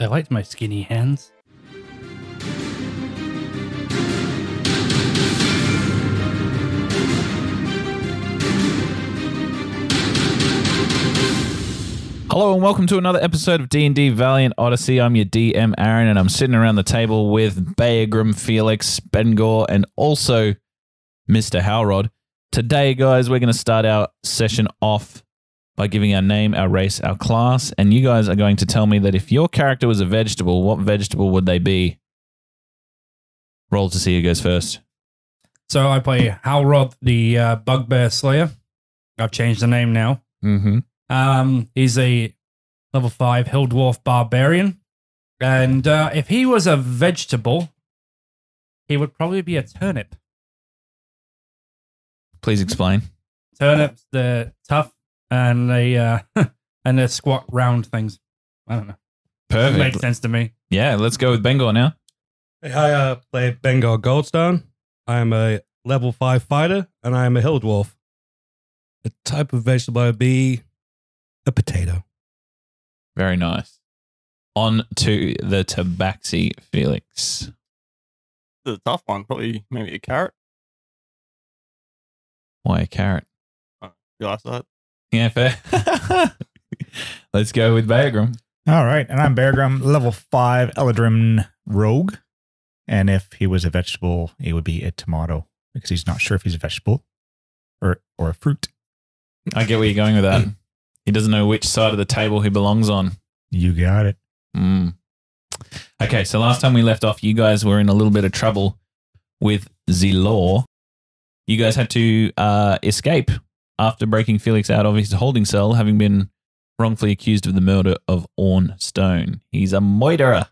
I liked my skinny hands. Hello and welcome to another episode of D&D Valiant Odyssey. I'm your DM Aaron and I'm sitting around the table with Baergrum, Felix, Bengor and also Mr. Halrod. Today guys, we're going to start our session off by giving our name, our race, our class and you guys are going to tell me that if your character was a vegetable, what vegetable would they be? Roll to see who goes first. So I play Halrod, the uh, Bugbear Slayer. I've changed the name now. Mm-hmm. Um, he's a level five hill dwarf barbarian, and uh, if he was a vegetable, he would probably be a turnip. Please explain. Turnips, they're tough and they uh, and they're squat round things. I don't know. Perfect. Makes sense to me. Yeah, let's go with Bengor now. Hey, hi, uh, play Bengor Goldstone. I am a level 5 fighter and I am a hill dwarf. The type of vegetable I'd be a potato. Very nice. On to the Tabaxi Felix. the tough one. Probably maybe a carrot. Why a carrot? You like that? Yeah, fair. Let's go with Baergrum. All right, and I'm Baergrum, level five Eladrin rogue. And if he was a vegetable, it would be a tomato because he's not sure if he's a vegetable or or a fruit. I get where you're going with that. He doesn't know which side of the table he belongs on. You got it. Mm. Okay, so last time we left off, you guys were in a little bit of trouble with the law. You guys had to uh, escape after breaking Felix out of his holding cell, having been wrongfully accused of the murder of Orn Stone. He's a murderer.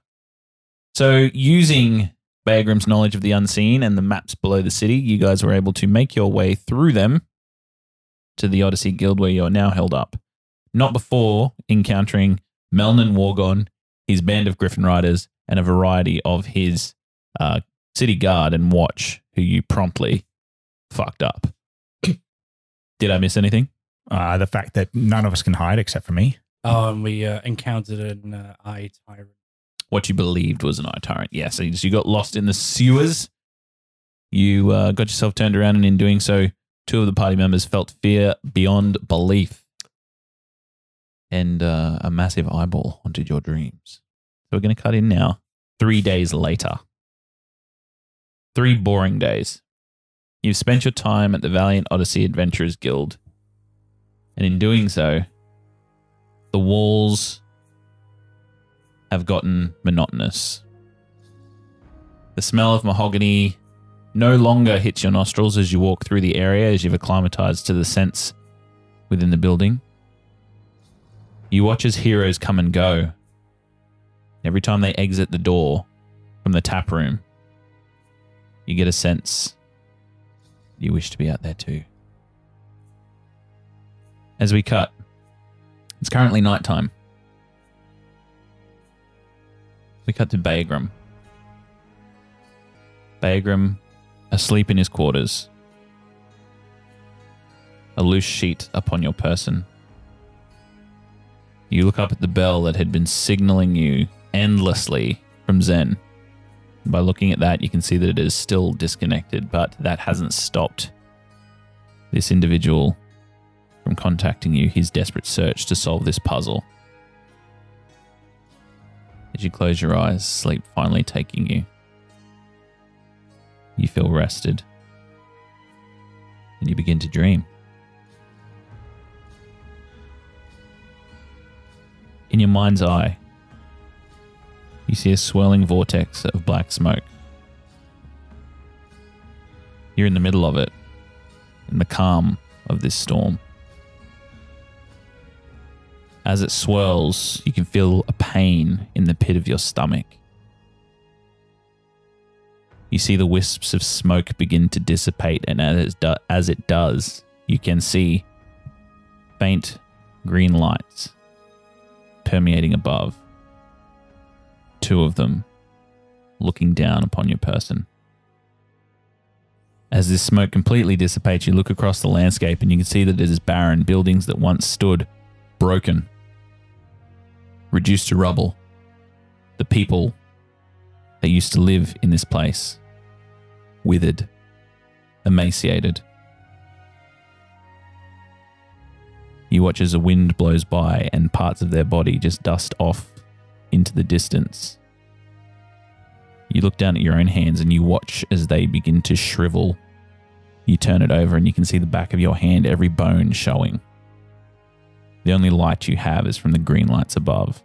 So, using Baergrum's knowledge of the unseen and the maps below the city, you guys were able to make your way through them to the Odyssey Guild where you're now held up. Not before encountering Melnan Wargon, his band of Griffin Riders, and a variety of his uh, city guard and watch, who you promptly fucked up. Did I miss anything? Uh, the fact that none of us can hide except for me. Oh, and we uh, encountered an uh, eye tyrant. What you believed was an eye tyrant. Yeah, so you you got lost in the sewers. You uh, got yourself turned around, and in doing so, two of the party members felt fear beyond belief. And uh, a massive eyeball haunted your dreams. So we're going to cut in now. Three days later. Three boring days. You've spent your time at the Valiant Odyssey Adventurers Guild. And in doing so, the walls have gotten monotonous. The smell of mahogany no longer hits your nostrils as you walk through the area as you've acclimatized to the scents within the building. You watch as heroes come and go. Every time they exit the door from the tap room, you get a sense you wish to be out there too. As we cut, it's currently nighttime. We cut to Baergrum. Baergrum asleep in his quarters. A loose sheet upon your person. You look up at the bell that had been signaling you endlessly from Zen. By looking at that, you can see that it is still disconnected, but that hasn't stopped this individual from contacting you his desperate search to solve this puzzle. As you close your eyes, sleep finally taking you. You feel rested. And you begin to dream. In your mind's eye, you see a swirling vortex of black smoke. You're in the middle of it, in the calm of this storm. As it swirls, you can feel a pain in the pit of your stomach. You see the wisps of smoke begin to dissipate, and as, it does, you can see faint green lights permeating above. Two of them looking down upon your person. As this smoke completely dissipates, you look across the landscape and you can see that it is barren, buildings that once stood broken, reduced to rubble, the people that used to live in this place withered, emaciated. You watch as the wind blows by and parts of their body just dust off into the distance. You look down at your own hands and you watch as they begin to shrivel. You turn it over and you can see the back of your hand, every bone showing. The only light you have is from the green lights above.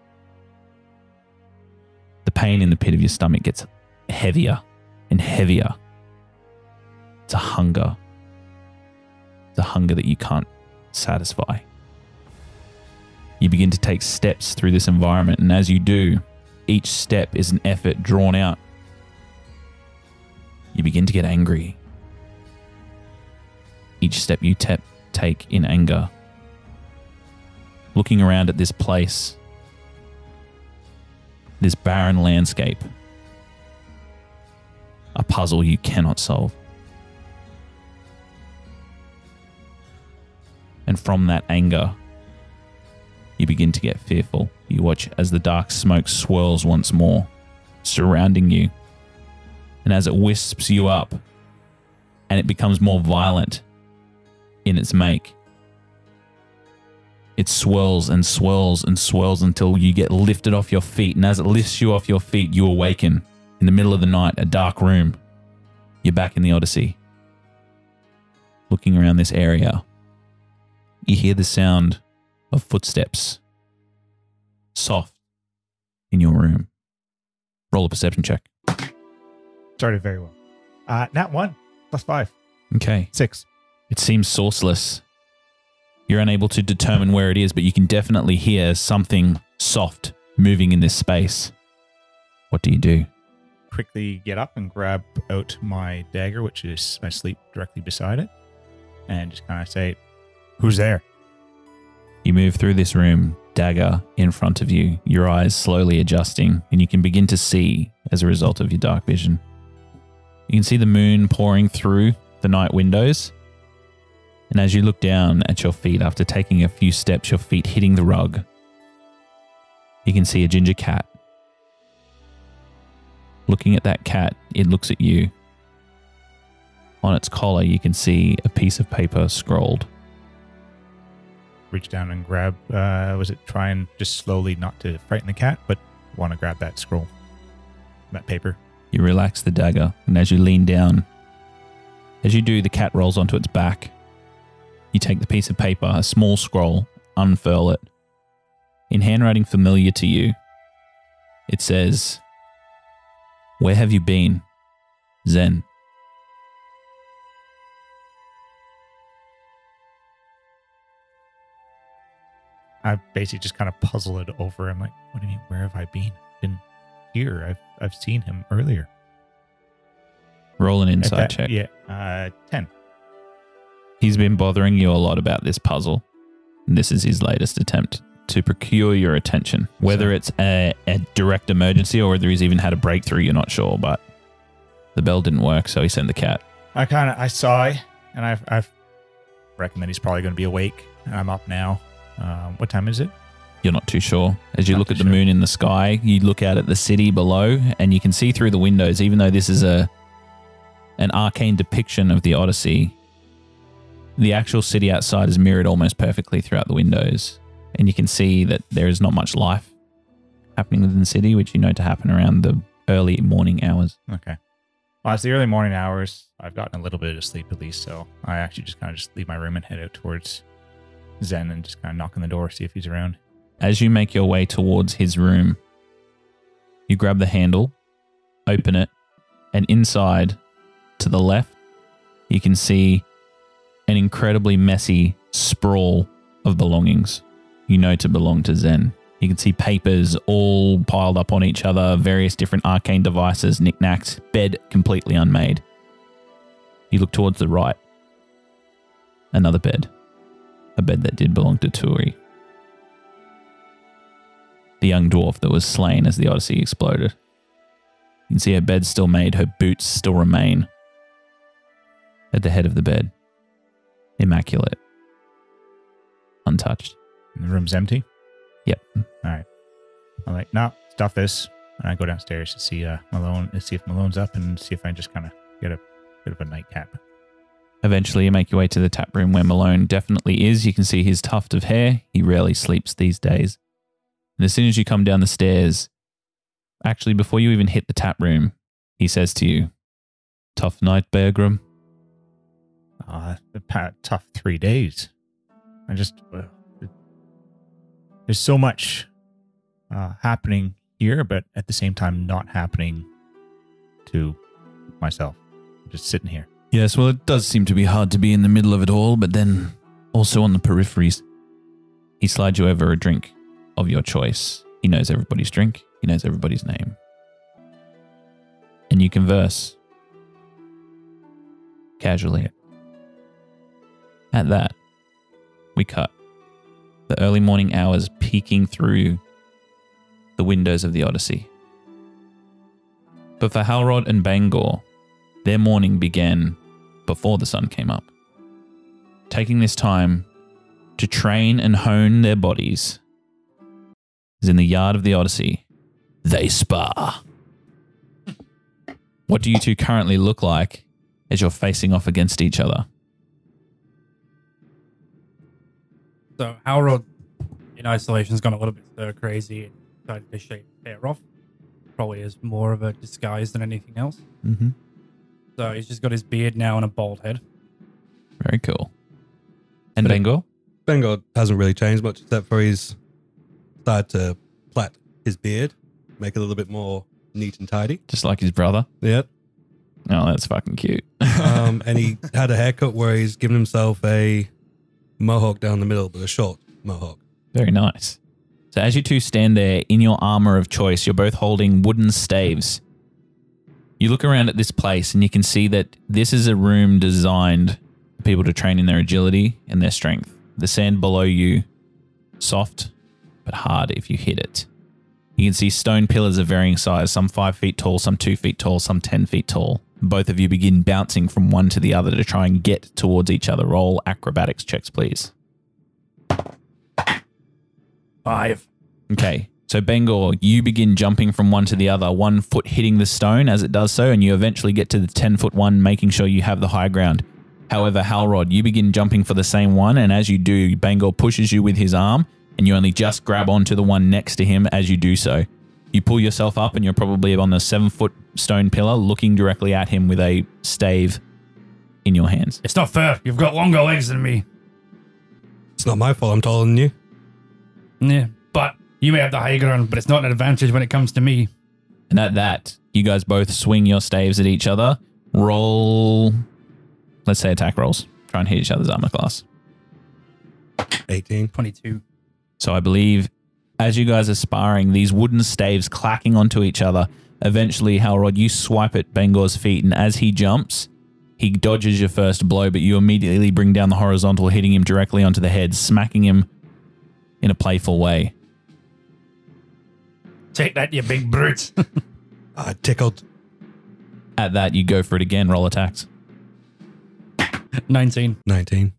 The pain in the pit of your stomach gets heavier and heavier. It's a hunger. It's a hunger that you can't satisfy. You begin to take steps through this environment, and as you do, each step is an effort drawn out. You begin to get angry. Each step you tap, take in anger. Looking around at this place, this barren landscape, a puzzle you cannot solve. And from that anger, you begin to get fearful. You watch as the dark smoke swirls once more, surrounding you. And as it wisps you up, and it becomes more violent in its make, it swirls and swirls and swirls until you get lifted off your feet. And as it lifts you off your feet, you awaken in the middle of the night, a dark room. You're back in the Odyssey. Looking around this area, you hear the sound of footsteps, soft, in your room. Roll a perception check. Started very well. Uh, nat one plus five, Okay. six. It seems sourceless. You're unable to determine where it is, but you can definitely hear something soft moving in this space. What do you do? Quickly get up and grab out my dagger, which is I sleep directly beside it, and just kind of say, "Who's there?" You move through this room, dagger in front of you, your eyes slowly adjusting, and you can begin to see as a result of your dark vision. You can see the moon pouring through the night windows. And as you look down at your feet after taking a few steps, your feet hitting the rug, you can see a ginger cat. Looking at that cat, it looks at you. On its collar, you can see a piece of paper scrolled. Reach down and grab. Uh, was it try and just slowly, not to frighten the cat, but want to grab that scroll, that paper. You relax the dagger, and as you lean down, as you do, the cat rolls onto its back. You take the piece of paper, a small scroll, unfurl it. In handwriting familiar to you, it says, Where have you been? Zen. I basically just kind of puzzle it over. I'm like, what do you mean? Where have I been? Been here. I've I've seen him earlier. Roll an insight that- check. Yeah, uh, ten. He's been bothering you a lot about this puzzle. And this is his latest attempt to procure your attention. Whether So- it's a, a direct emergency or whether he's even had a breakthrough, you're not sure. But the bell didn't work, so he sent the cat. I kind of I sigh, and I I reckon that he's probably going to be awake. And I'm up now. Um, what time is it? You're not too sure. As you Not look at the sure. moon in the sky, you look out at the city below, and you can see through the windows. Even though this is a an arcane depiction of the Odyssey, the actual city outside is mirrored almost perfectly throughout the windows, and you can see that there is not much life happening within the city, which you know to happen around the early morning hours. Okay. Well, it's the early morning hours. I've gotten a little bit of sleep at least, so I actually just kind of just leave my room and head out towards Zen and just kind of knock on the door, see if he's around. As you make your way towards his room, you grab the handle, open it, and inside, to the left, you can see an incredibly messy sprawl of belongings you know to belong to Zen. You can see papers all piled up on each other, various different arcane devices, knickknacks, bed completely unmade. You look towards the right. Another bed. A bed that did belong to Turi the young dwarf that was slain as the Odyssey exploded. You can see her bed still made, her boots still remain at the head of the bed. Immaculate. Untouched. And the room's empty. Yep. All right. I'm like, no, stuff this. and I go downstairs to see uh, Malone, to see if Malone's up, and see if I can just kind of get a bit of a nightcap. Eventually, you make your way to the tap room where Malone definitely is. You can see his tuft of hair. He rarely sleeps these days. And as soon as you come down the stairs, actually, before you even hit the tap room, he says to you, Tough night, Baergrum. Uh, the pa- tough three days. I just uh, there's so much uh, happening here, but at the same time not happening to myself. I'm just sitting here. Yes, well, it does seem to be hard to be in the middle of it all, but then also on the peripheries. He slides you over a drink of your choice. He knows everybody's drink, he knows everybody's name. And you converse casually. At that, we cut. The early morning hours peeking through the windows of the Odyssey. But for Halrod and Bengor, their morning began before the sun came up. Taking this time to train and hone their bodies is in the yard of the Odyssey. They spar. What do you two currently look like as you're facing off against each other? So Halrod in isolation's gone a little bit stir crazy and decided to shave his hair off. Probably is more of a disguise than anything else. Mm-hmm. So he's just got his beard now and a bald head. Very cool. And But it- Bengor? Bengor hasn't really changed much except for he's started to plait his beard, make it a little bit more neat and tidy. Just like his brother? Yeah. Oh, that's fucking cute. Um, and he had a haircut where he's given himself a mohawk down the middle, but a short mohawk. Very nice. So as you two stand there in your armor of choice, you're both holding wooden staves. You look around at this place and you can see that this is a room designed for people to train in their agility and their strength. The sand below you, soft but hard if you hit it. You can see stone pillars of varying size, some five feet tall, some two feet tall, some 10 feet tall. Both of you begin bouncing from one to the other to try and get towards each other. Roll acrobatics checks, please. Five. Okay. So Bengor, you begin jumping from one to the other, one foot hitting the stone as it does so, and you eventually get to the 10 foot one, making sure you have the high ground. However, Halrod, you begin jumping for the same one, and as you do, Bengor pushes you with his arm, and you only just grab onto the one next to him as you do so. You pull yourself up, and you're probably on the seven foot stone pillar, looking directly at him with a stave in your hands. It's not fair. You've got longer legs than me. It's not my fault I'm taller than you. Yeah. But you may have the high ground, but it's not an advantage when it comes to me. And at that, you guys both swing your staves at each other. Roll, let's say attack rolls. Try and hit each other's armor class. 18. 22. So I believe as you guys are sparring, these wooden staves clacking onto each other. Eventually, Halrod, you swipe at Bengor's feet, and as he jumps, he dodges your first blow, but you immediately bring down the horizontal, hitting him directly onto the head, smacking him in a playful way. Take that, you big brute. I uh, tickled. At that, you go for it again. Roll attacks. 19. 19.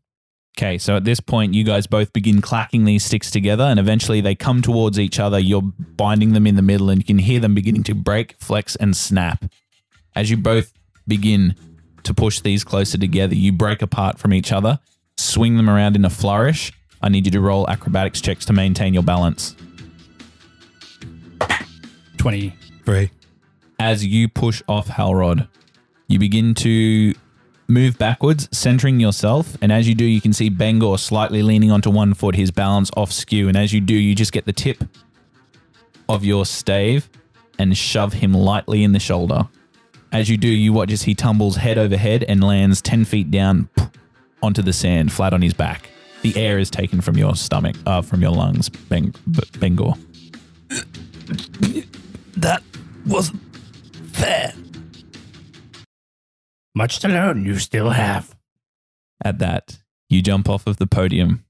Okay, so at this point, you guys both begin clacking these sticks together, and eventually they come towards each other. You're binding them in the middle, and you can hear them beginning to break, flex, and snap. As you both begin to push these closer together, you break apart from each other, swing them around in a flourish. I need you to roll acrobatics checks to maintain your balance. 23. As you push off Halrod, you begin to move backwards, centering yourself. And as you do, you can see Bengor slightly leaning onto one foot, his balance off skew. And as you do, you just get the tip of your stave and shove him lightly in the shoulder. As you do, you watch as he tumbles head over head and lands 10 feet down onto the sand, flat on his back. The air is taken from your stomach, uh, from your lungs, Bengor. That wasn't fair. Much to learn, you still have. At that, you jump off of the podium,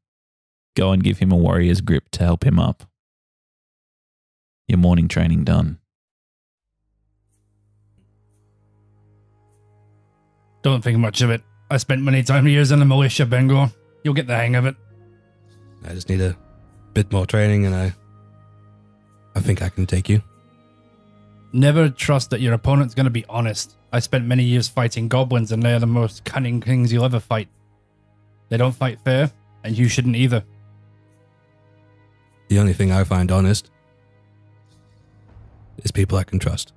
go and give him a warrior's grip to help him up. Your morning training done. Don't think much of it. I spent many time years in the militia, Bengor. You'll get the hang of it. I just need a bit more training and I I think I can take you. Never trust that your opponent's going to be honest. I spent many years fighting goblins, and they're the most cunning things you'll ever fight. They don't fight fair, and you shouldn't either. The only thing I find honest is people I can trust.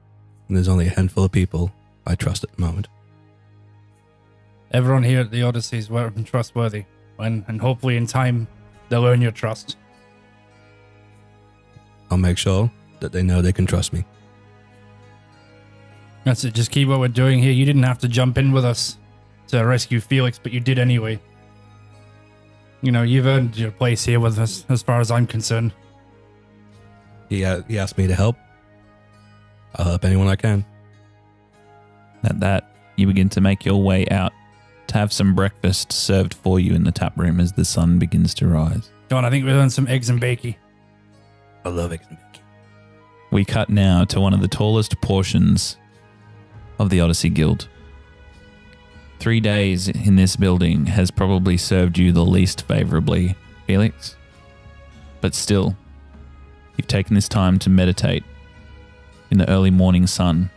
And there's only a handful of people I trust at the moment. Everyone here at the Odyssey is trustworthy, and, and hopefully in time they'll earn your trust. I'll make sure that they know they can trust me. That's it. Just keep what we're doing here. You didn't have to jump in with us to rescue Felix, but you did anyway. You know, you've earned your place here with us, as far as I'm concerned. He, uh, he asked me to help. I'll help anyone I can. At that, you begin to make your way out to have some breakfast served for you in the tap room as the sun begins to rise. John, I think we've earned some eggs and bakey. I love eggs and bacon. We cut now to one of the tallest portions of the Odyssey Guild. Three days in this building has probably served you the least favorably, Felix. But still, you've taken this time to meditate in the early morning sun.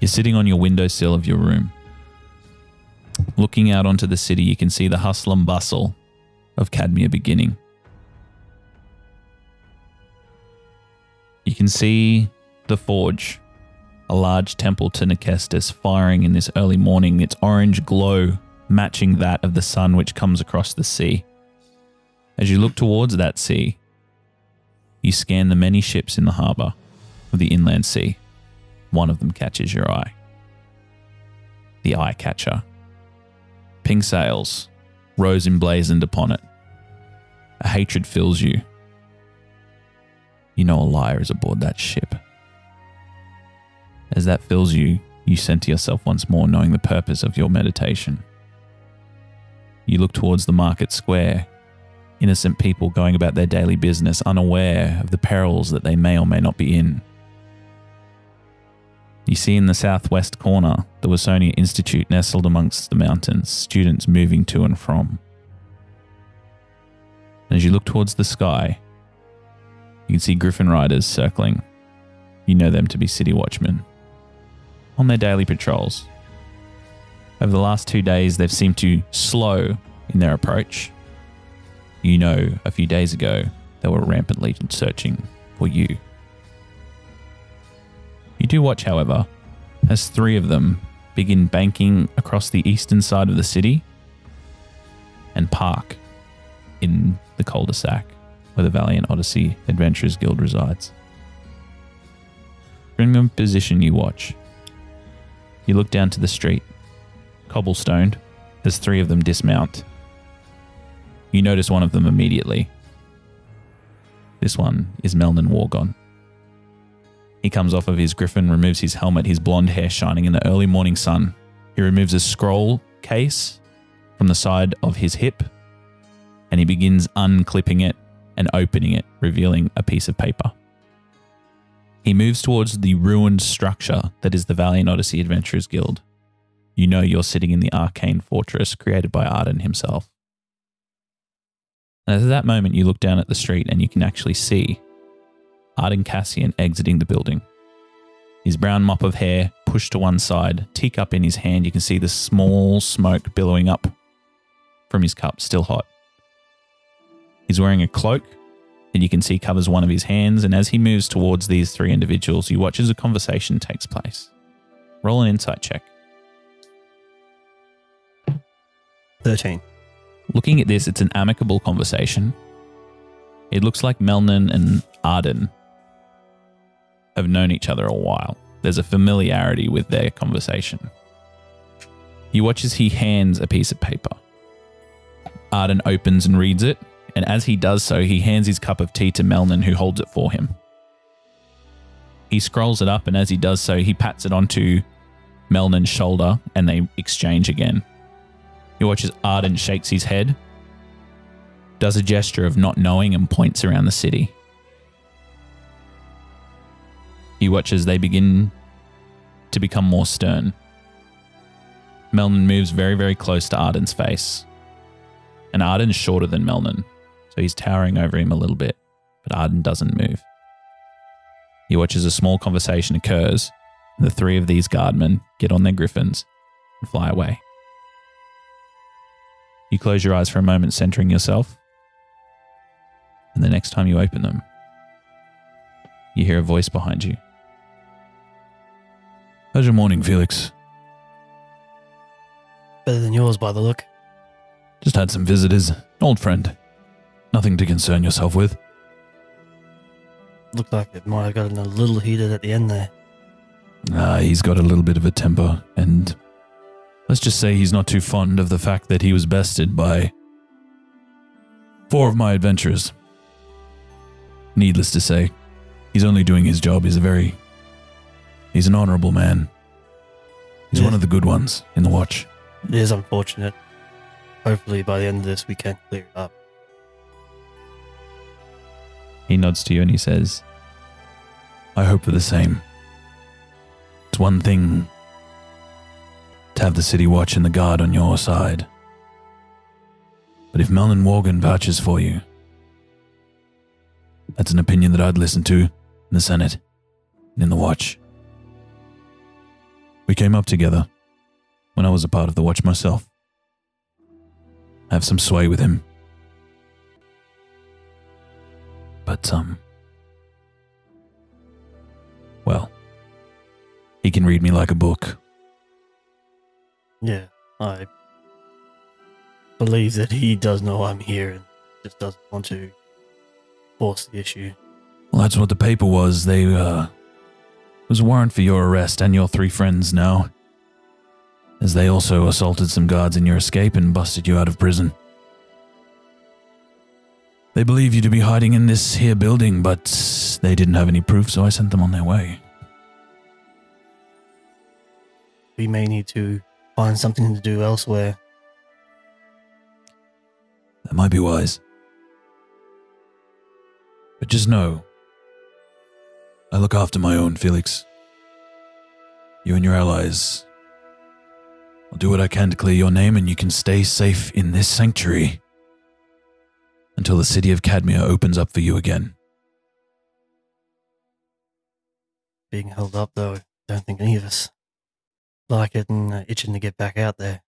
You're sitting on your windowsill of your room. Looking out onto the city, you can see the hustle and bustle of Cadmia beginning. You can see the forge, a large temple to Nekestis, firing in this early morning, its orange glow matching that of the sun which comes across the sea. As you look towards that sea, you scan the many ships in the harbour of the inland sea. One of them catches your eye. The eye catcher. Pink sails, rose emblazoned upon it. A hatred fills you you know a liar is aboard that ship. As that fills you, you center yourself once more, knowing the purpose of your meditation. You look towards the market square, innocent people going about their daily business, unaware of the perils that they may or may not be in. You see in the southwest corner the Wasonia Institute nestled amongst the mountains, students moving to and from. As you look towards the sky, you can see Griffin Riders circling. You know them to be city watchmen. On their daily patrols. Over the last two days, they've seemed to slow in their approach. You know, a few days ago, they were rampantly searching for you. You do watch, however, as three of them begin banking across the eastern side of the city and park in the cul-de-sac where the Valiant Odyssey Adventurers Guild resides. From the position you watch, you look down to the street, cobblestoned, as three of them dismount. You notice one of them immediately. This one is Melnon Wargon. He comes off of his griffin, removes his helmet, his blonde hair shining in the early morning sun. He removes a scroll case from the side of his hip and he begins unclipping it and opening it, revealing a piece of paper. He moves towards the ruined structure that is the Valiant Odyssey Adventurers Guild. You know you're sitting in the arcane fortress created by Arden himself. And at that moment, you look down at the street and you can actually see Arden Cassian exiting the building. His brown mop of hair pushed to one side, teacup in his hand. You can see the small smoke billowing up from his cup, still hot. He's wearing a cloak that you can see covers one of his hands, and as he moves towards these three individuals, you watch as a conversation takes place. Roll an insight check. 13. Looking at this, it's an amicable conversation. It looks like Melnon and Arden have known each other a while. There's a familiarity with their conversation. You watch as he hands a piece of paper. Arden opens and reads it, and as he does so, he hands his cup of tea to Melnon, who holds it for him. He scrolls it up, and as he does so, he pats it onto Melnon's shoulder, and they exchange again. He watches Arden shakes his head, does a gesture of not knowing, and points around the city. He watches they begin to become more stern. Melnon moves very, very close to Arden's face. And Arden's shorter than Melnon, so he's towering over him a little bit, but Arden doesn't move. He watches a small conversation occurs. And the three of these guardmen get on their griffins and fly away. You close your eyes for a moment, centering yourself. And the next time you open them, you hear a voice behind you. How's your morning, Felix? Better than yours by the look. Just had some visitors. An old friend. Nothing to concern yourself with. Looked like it might have gotten a little heated at the end there. Ah, he's got a little bit of a temper, and let's just say he's not too fond of the fact that he was bested by four of my adventurers. Needless to say, he's only doing his job. He's a very. He's an honorable man. He's Yeah. one of the good ones in the watch. It is unfortunate. Hopefully, by the end of this, we can clear it up. He nods to you and he says, I hope for the same. It's one thing to have the city watch and the guard on your side. But if Melon Morgan vouches for you, that's an opinion that I'd listen to in the Senate and in the watch. We came up together when I was a part of the watch myself. I have some sway with him. But, um. Well, he can read me like a book. Yeah, I believe that he does know I'm here and just doesn't want to force the issue. Well, that's what the paper was. They, uh. It was a warrant for your arrest and your three friends now. As they also assaulted some guards in your escape and busted you out of prison. They believe you to be hiding in this here building, but they didn't have any proof, so I sent them on their way. We may need to find something to do elsewhere. That might be wise. But just know, I look after my own, Felix. You and your allies. I'll do what I can to clear your name, and you can stay safe in this sanctuary until the city of Cadmia opens up for you again. Being held up, though, don't think any of us like it and uh, itching to get back out there.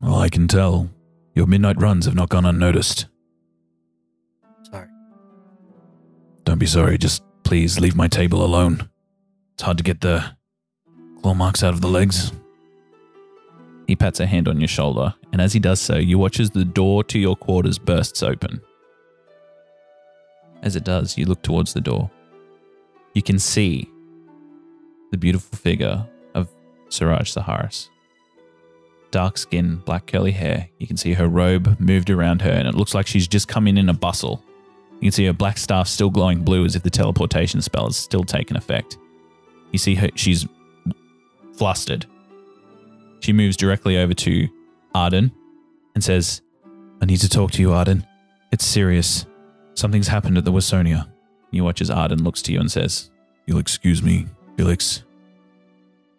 Well, I can tell. Your midnight runs have not gone unnoticed. Sorry. Don't be sorry, just please leave my table alone. It's hard to get the claw marks out of the legs. He pats a hand on your shoulder, and as he does so, you watch as the door to your quarters bursts open. As it does, you look towards the door. You can see the beautiful figure of Seraaj Saharus. Dark skin, black curly hair. You can see her robe moved around her, and it looks like she's just come in in a bustle. You can see her black staff still glowing blue as if the teleportation spell has still taken effect. You see her, she's flustered. She moves directly over to Arden and says, I need to talk to you, Arden. It's serious. Something's happened at the Wasonia. You watch as Arden looks to you and says, You'll excuse me, Felix.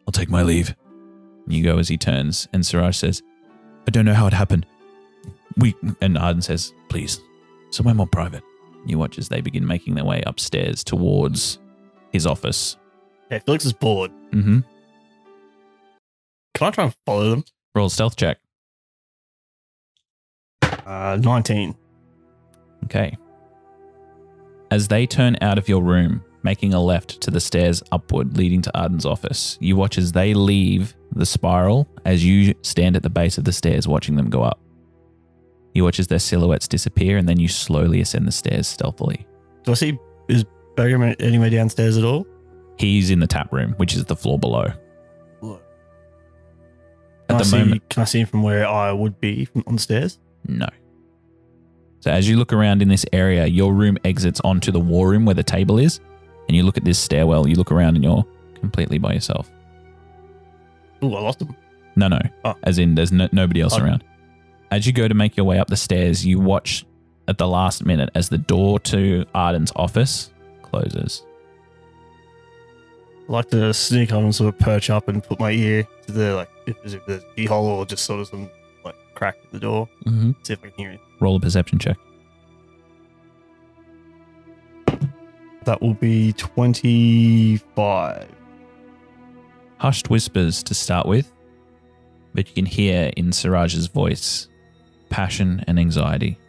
I'll take my leave. You go as he turns, and Seraaj says, I don't know how it happened. We and Arden says, Please, somewhere more private. You watch as they begin making their way upstairs towards his office. Okay, Felix is bored. Mm-hmm. Can I try and follow them? Roll a stealth check. Uh, 19. Okay. As they turn out of your room, making a left to the stairs upward leading to Arden's office, you watch as they leave the spiral as you stand at the base of the stairs watching them go up. You watch as their silhouettes disappear and then you slowly ascend the stairs stealthily. Do I see, is Baergrum anywhere downstairs at all? He's in the tap room, which is the floor below. Can, At I the see, moment, can I see him from where I would be from, on the stairs? No. So as you look around in this area, your room exits onto the war room where the table is, and you look at this stairwell. You look around and you're completely by yourself. Ooh, I lost him. No, no. Oh. As in, there's no, nobody else Oh. around. As you go to make your way up the stairs, you watch at the last minute as the door to Arden's office closes. I like to sneak up and sort of perch up and put my ear to the, like, if there's a keyhole or just sort of some, crack in the door. Mm-hmm. See if I can hear it. Roll a perception check. That will be 25. Hushed whispers to start with, but you can hear in Seraaj's voice passion and anxiety.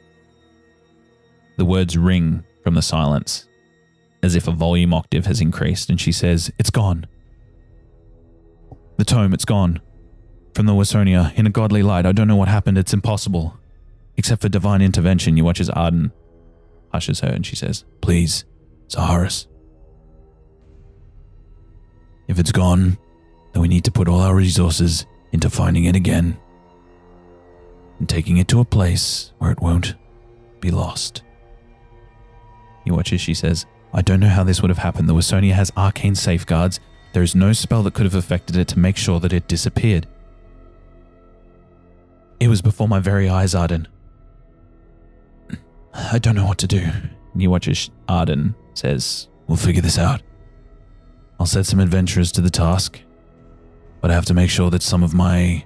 The words ring from the silence as if a volume octave has increased, and she says, It's gone. The tome, it's gone. From the Wasonia, in a godly light. I don't know what happened. It's impossible. Except for divine intervention, you watch as Arden hushes her and she says, Please, Zaharis. If it's gone, then we need to put all our resources into finding it again and taking it to a place where it won't be lost. You watch as she says, I don't know how this would have happened. The Wasonia has arcane safeguards. There is no spell that could have affected it to make sure that it disappeared. It was before my very eyes, Arden. I don't know what to do. And you watch as Arden says, We'll figure this out. I'll set some adventurers to the task, but I have to make sure that some of my.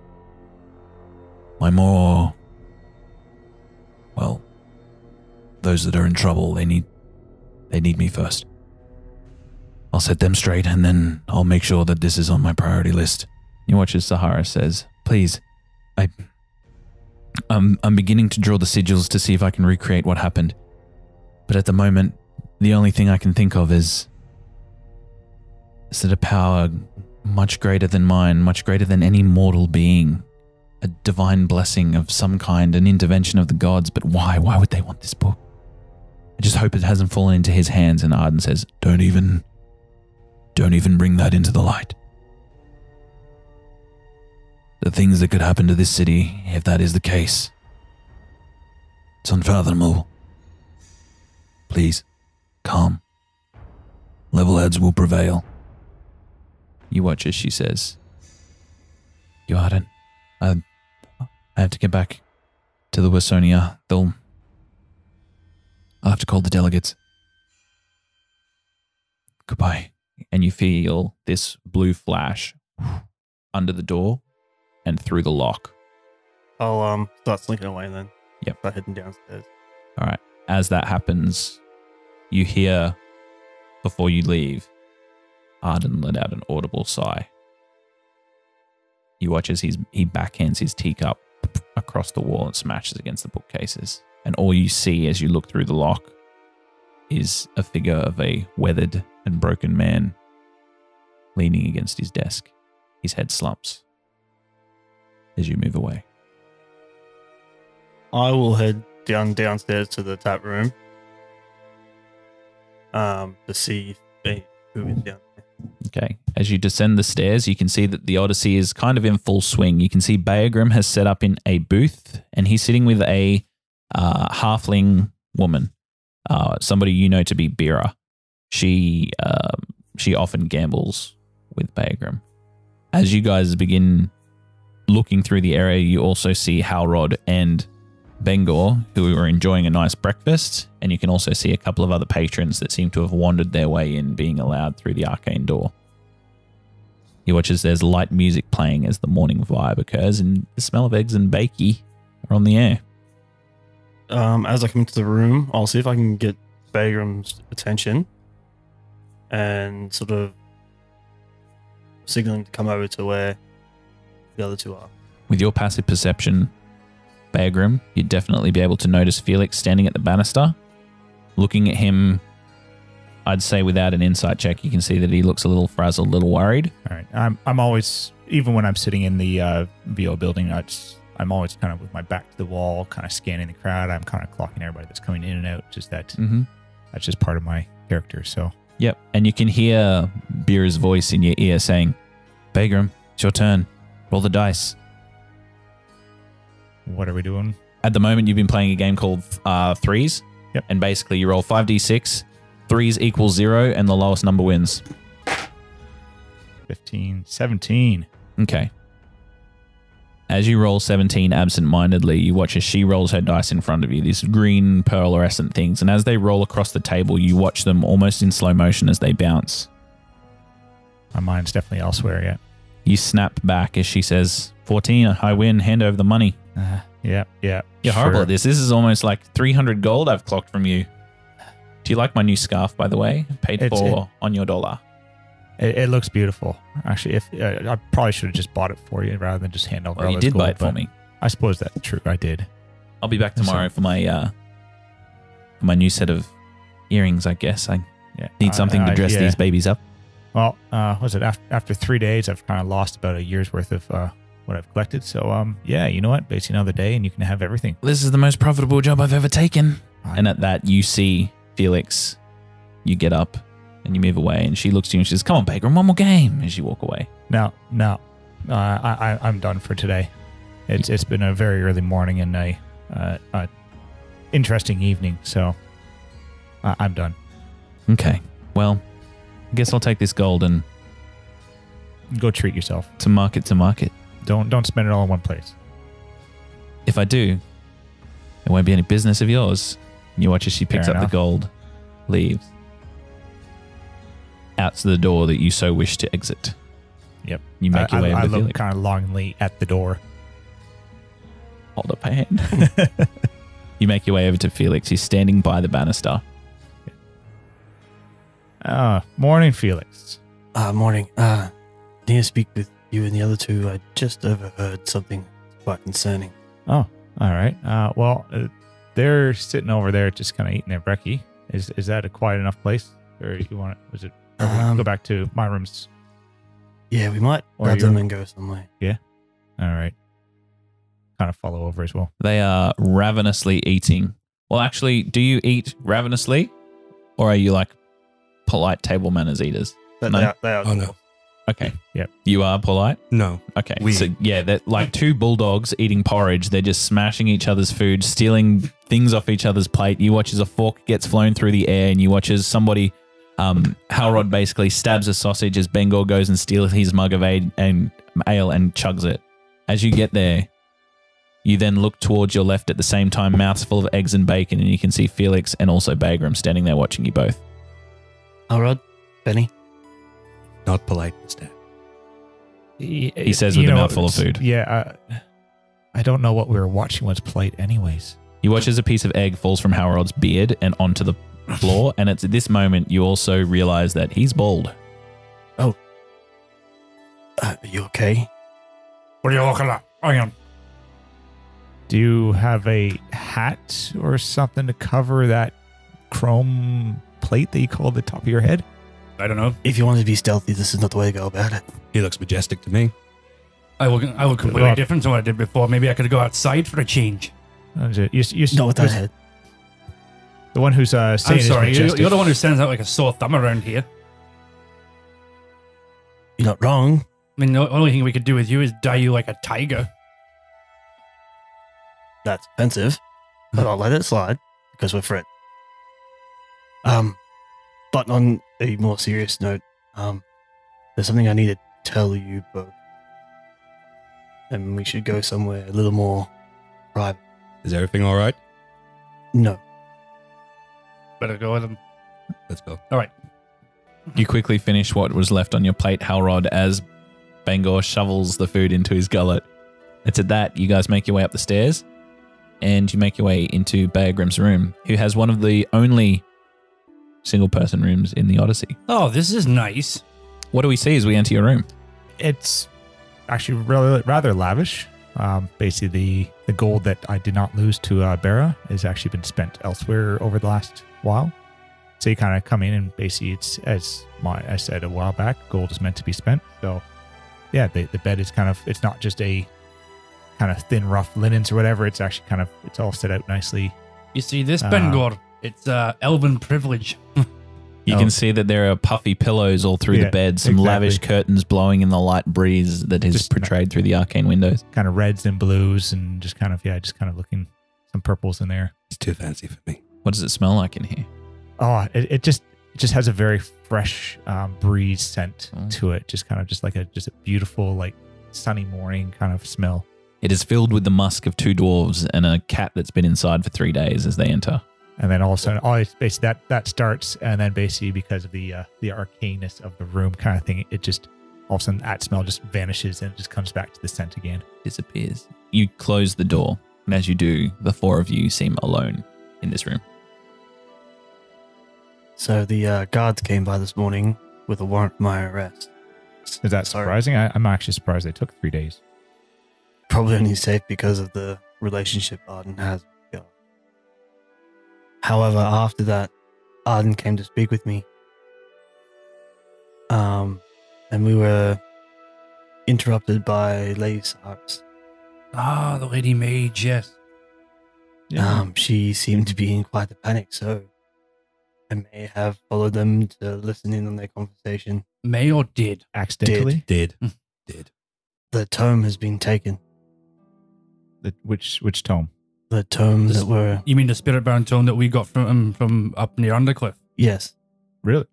my more. well. those that are in trouble, they need. they need me first. I'll set them straight and then I'll make sure that this is on my priority list. You watch as Sahara says, Please, I. I'm, I'm beginning to draw the sigils to see if I can recreate what happened. But at the moment, the only thing I can think of is. is that a power much greater than mine, much greater than any mortal being, a divine blessing of some kind, an intervention of the gods. But why? Why would they want this book? I just hope it hasn't fallen into his hands. And Arden says, Don't even. Don't even bring that into the light. The things that could happen to this city, if that is the case. It's unfathomable. Please, calm. Level heads will prevail. You watch as she says, You Arden, I, I have to get back to the Wasonia. They'll. I'll have to call the delegates. Goodbye. And you feel this blue flash under the door and through the lock. I'll um start slinking away then. Yep. Start heading downstairs. All right. As that happens, you hear before you leave, Arden let out an audible sigh. You watch as he's, he backhands his teacup across the wall and smashes against the bookcases. And all you see as you look through the lock is a figure of a weathered and broken man leaning against his desk. His head slumps as you move away. I will head down downstairs to the tap room. Um, to see who is down there. Okay. As you descend the stairs, you can see that the Odyssey is kind of in full swing. You can see Baergrum has set up in a booth and he's sitting with a uh, halfling woman, uh, somebody you know to be Bira. She, um, she often gambles with Baergrum. As you guys begin looking through the area, you also see Halrod and Bengor, who are enjoying a nice breakfast, and you can also see a couple of other patrons that seem to have wandered their way in, being allowed through the arcane door. He watches there's light music playing as the morning vibe occurs, and the smell of eggs and bakey are on the air. Um, as I come into the room, I'll see if I can get Baergrum's attention and sort of signaling to come over to where the other two are. With your passive perception, Baergrum, you'd definitely be able to notice Felix standing at the banister, looking at him. I'd say without an insight check, you can see that he looks a little frazzled, a little worried. All right. I'm I'm always even when I'm sitting in the uh, VO building, I just, I'm always kind of with my back to the wall, kind of scanning the crowd. I'm kind of clocking everybody that's coming in and out. Just that Mm-hmm. that's just part of my character. So Yep. And you can hear Bira's voice in your ear saying, Baergrum, it's your turn. Roll the dice. what are we doing? At the moment, you've been playing a game called uh, Threes. Yep. And basically, you roll 5d6, threes equals zero, and the lowest number wins. 15, 17. Okay. As you roll 17 absent mindedly, you watch as she rolls her dice in front of you, these green pearlescent things. And as they roll across the table, you watch them almost in slow motion as they bounce. My mind's definitely elsewhere yet. You snap back as she says, 14, I win, hand over the money. Uh, yeah, yeah. You're horrible at this. This is almost like 300 gold I've clocked from you. Do you like my new scarf, by the way? Paid It's- for on your dollar. It, it looks beautiful. Actually, if uh, I probably should have just bought it for you rather than just hand over. Well, all you this did buy it for me. I suppose that's true. I did. I'll be back tomorrow all. for my uh, for my new set of earrings. I guess I Yeah. need I- something to dress yeah. these babies up. Well, uh, was it after, after three days? I've kind of lost about a year's worth of uh, what I've collected. So, um, yeah, you know what? Basically, another day, and you can have everything. This is the most profitable job I've ever taken. And at that, you see Felix. You get up and you move away, and she looks to you and she says, "Come on, Baergrum, one more game." As you walk away, Now, now, uh, I, I, I'm done for today. It's it's been a very early morning and a, uh, a interesting evening. So, I I'm done. okay. Well, I guess I'll take this gold and Go treat yourself. to market to market. Don't don't spend it all in one place. If I do, it won't be any business of yours. And you watch as she picks Fair up enough. the gold, leaves, out to the door that you so wish to exit. Yep. You make I, your way I, over I look kind of longingly at the door. Hold up a hand. you make your way over to Felix. He's standing by the banister. Ah, morning, Felix. Uh, morning. Uh, need to speak with you and the other two. I just overheard something quite concerning. Oh, all right. Uh, well, uh, they're sitting over there, just kind of eating their brekkie. Is is that a quiet enough place, or you want? Was it? Or we Um, go back to my rooms. Yeah, we might Or grab them and go somewhere. Yeah. All right. Kind of follow over as well. They are ravenously eating. Well, actually, do you eat ravenously? Or are you like polite table manners eaters? But No. they are, they are Oh, no. Okay. Yep. You are polite? No. Okay. We- So, yeah, they're like two bulldogs eating porridge. They're just smashing each other's food, stealing things off each other's plate. You watch as a fork gets flown through the air, and you watch as somebody, um, Halrod basically stabs a sausage as Bengor goes and steals his mug of ale and, ale and chugs it. As you get there, you then look towards your left at the same time, mouths full of eggs and bacon, and you can see Felix and also Baergrum standing there watching you both. Halrod, Benny. Not polite instead. He says with a mouthful of food. Yeah. Uh, I don't know what we were watching was plate, anyways. You watch as a piece of egg falls from Halrod's beard and onto the floor, and it's at this moment you also realize that he's bald. Uh, are you okay? What are you looking at? I am. Do you have a hat or something to cover that chrome plate that you call the top of your head? I don't know. If you want to be stealthy, this is not the way to go about it. He looks majestic to me. I look, I look completely Well- different to what I did before. Maybe I could go outside for a change. Uh, is it- You, you, Not with that head. The one who's uh, saying I'm is sorry, you're, majestic. you're the one who stands out like a sore thumb around here. You're not wrong. I mean, the only thing we could do with you is dye you like a tiger. That's offensive, but I'll let it slide because we're friends. Um, but on a more serious note, um, there's something I need to tell you both, and we should go somewhere a little more private. Is everything all right? No, Better go with them. Let's go. All right. You quickly finish what was left on your plate, Halrod, as Bengor shovels the food into his gullet. It's at that you guys make your way up the stairs and you make your way into Baergrum's room, who has one of the only single person rooms in the Odyssey. Oh, this is nice. What do we see as we enter your room? it's actually rather, rather lavish. Um, basically, the, the gold that I did not lose to uh, Bera has actually been spent elsewhere over the last while. So you kind of come in and basically it's as my I said a while back, gold is meant to be spent. So yeah, the, the bed is kind of it's not just a kind of thin rough linens or whatever. It's actually kind of it's all set out nicely. You see, this Uh, Bengor, it's uh, elven privilege. You Oh. can see that there are puffy pillows all through Yeah, the bed, some exactly. lavish curtains blowing in the light breeze that is Just- portrayed through the arcane windows. Kind of reds and blues and just kind of yeah, just kind of looking some purples in there. It's too fancy for me. What does it smell like in here? Oh, it, it just it just has a very fresh um, breeze scent Mm. to it. Just kind of just like a just a beautiful like sunny morning kind of smell. It is filled with the musk of two dwarves and a cat that's been inside for three days as they enter. And then all of a sudden, all it's basically that that starts, and then basically because of the uh, the arcaneness of the room kind of thing, it just all of a sudden that smell just vanishes and it just comes back to the scent again. disappears. You close the door, and as you do, the four of you seem alone in this room. So the uh, guards came by this morning with a warrant for my arrest. Is that Sorry. surprising? I, I'm actually surprised they took three days. Probably only safe because of the relationship Arden has with God. However, after that, Arden came to speak with me. Um, and we were interrupted by Lady Saris. Ah, the Lady Mage, yes. Um, she seemed to be in quite a panic, so I may have followed them to listen in on their conversation. May or did. accidentally. Did. Hmm. Did. The tome has been taken. The, which which tome? The tome This- that were You mean the spirit bound tome that we got from um, from up near Undercliff? yes, Really?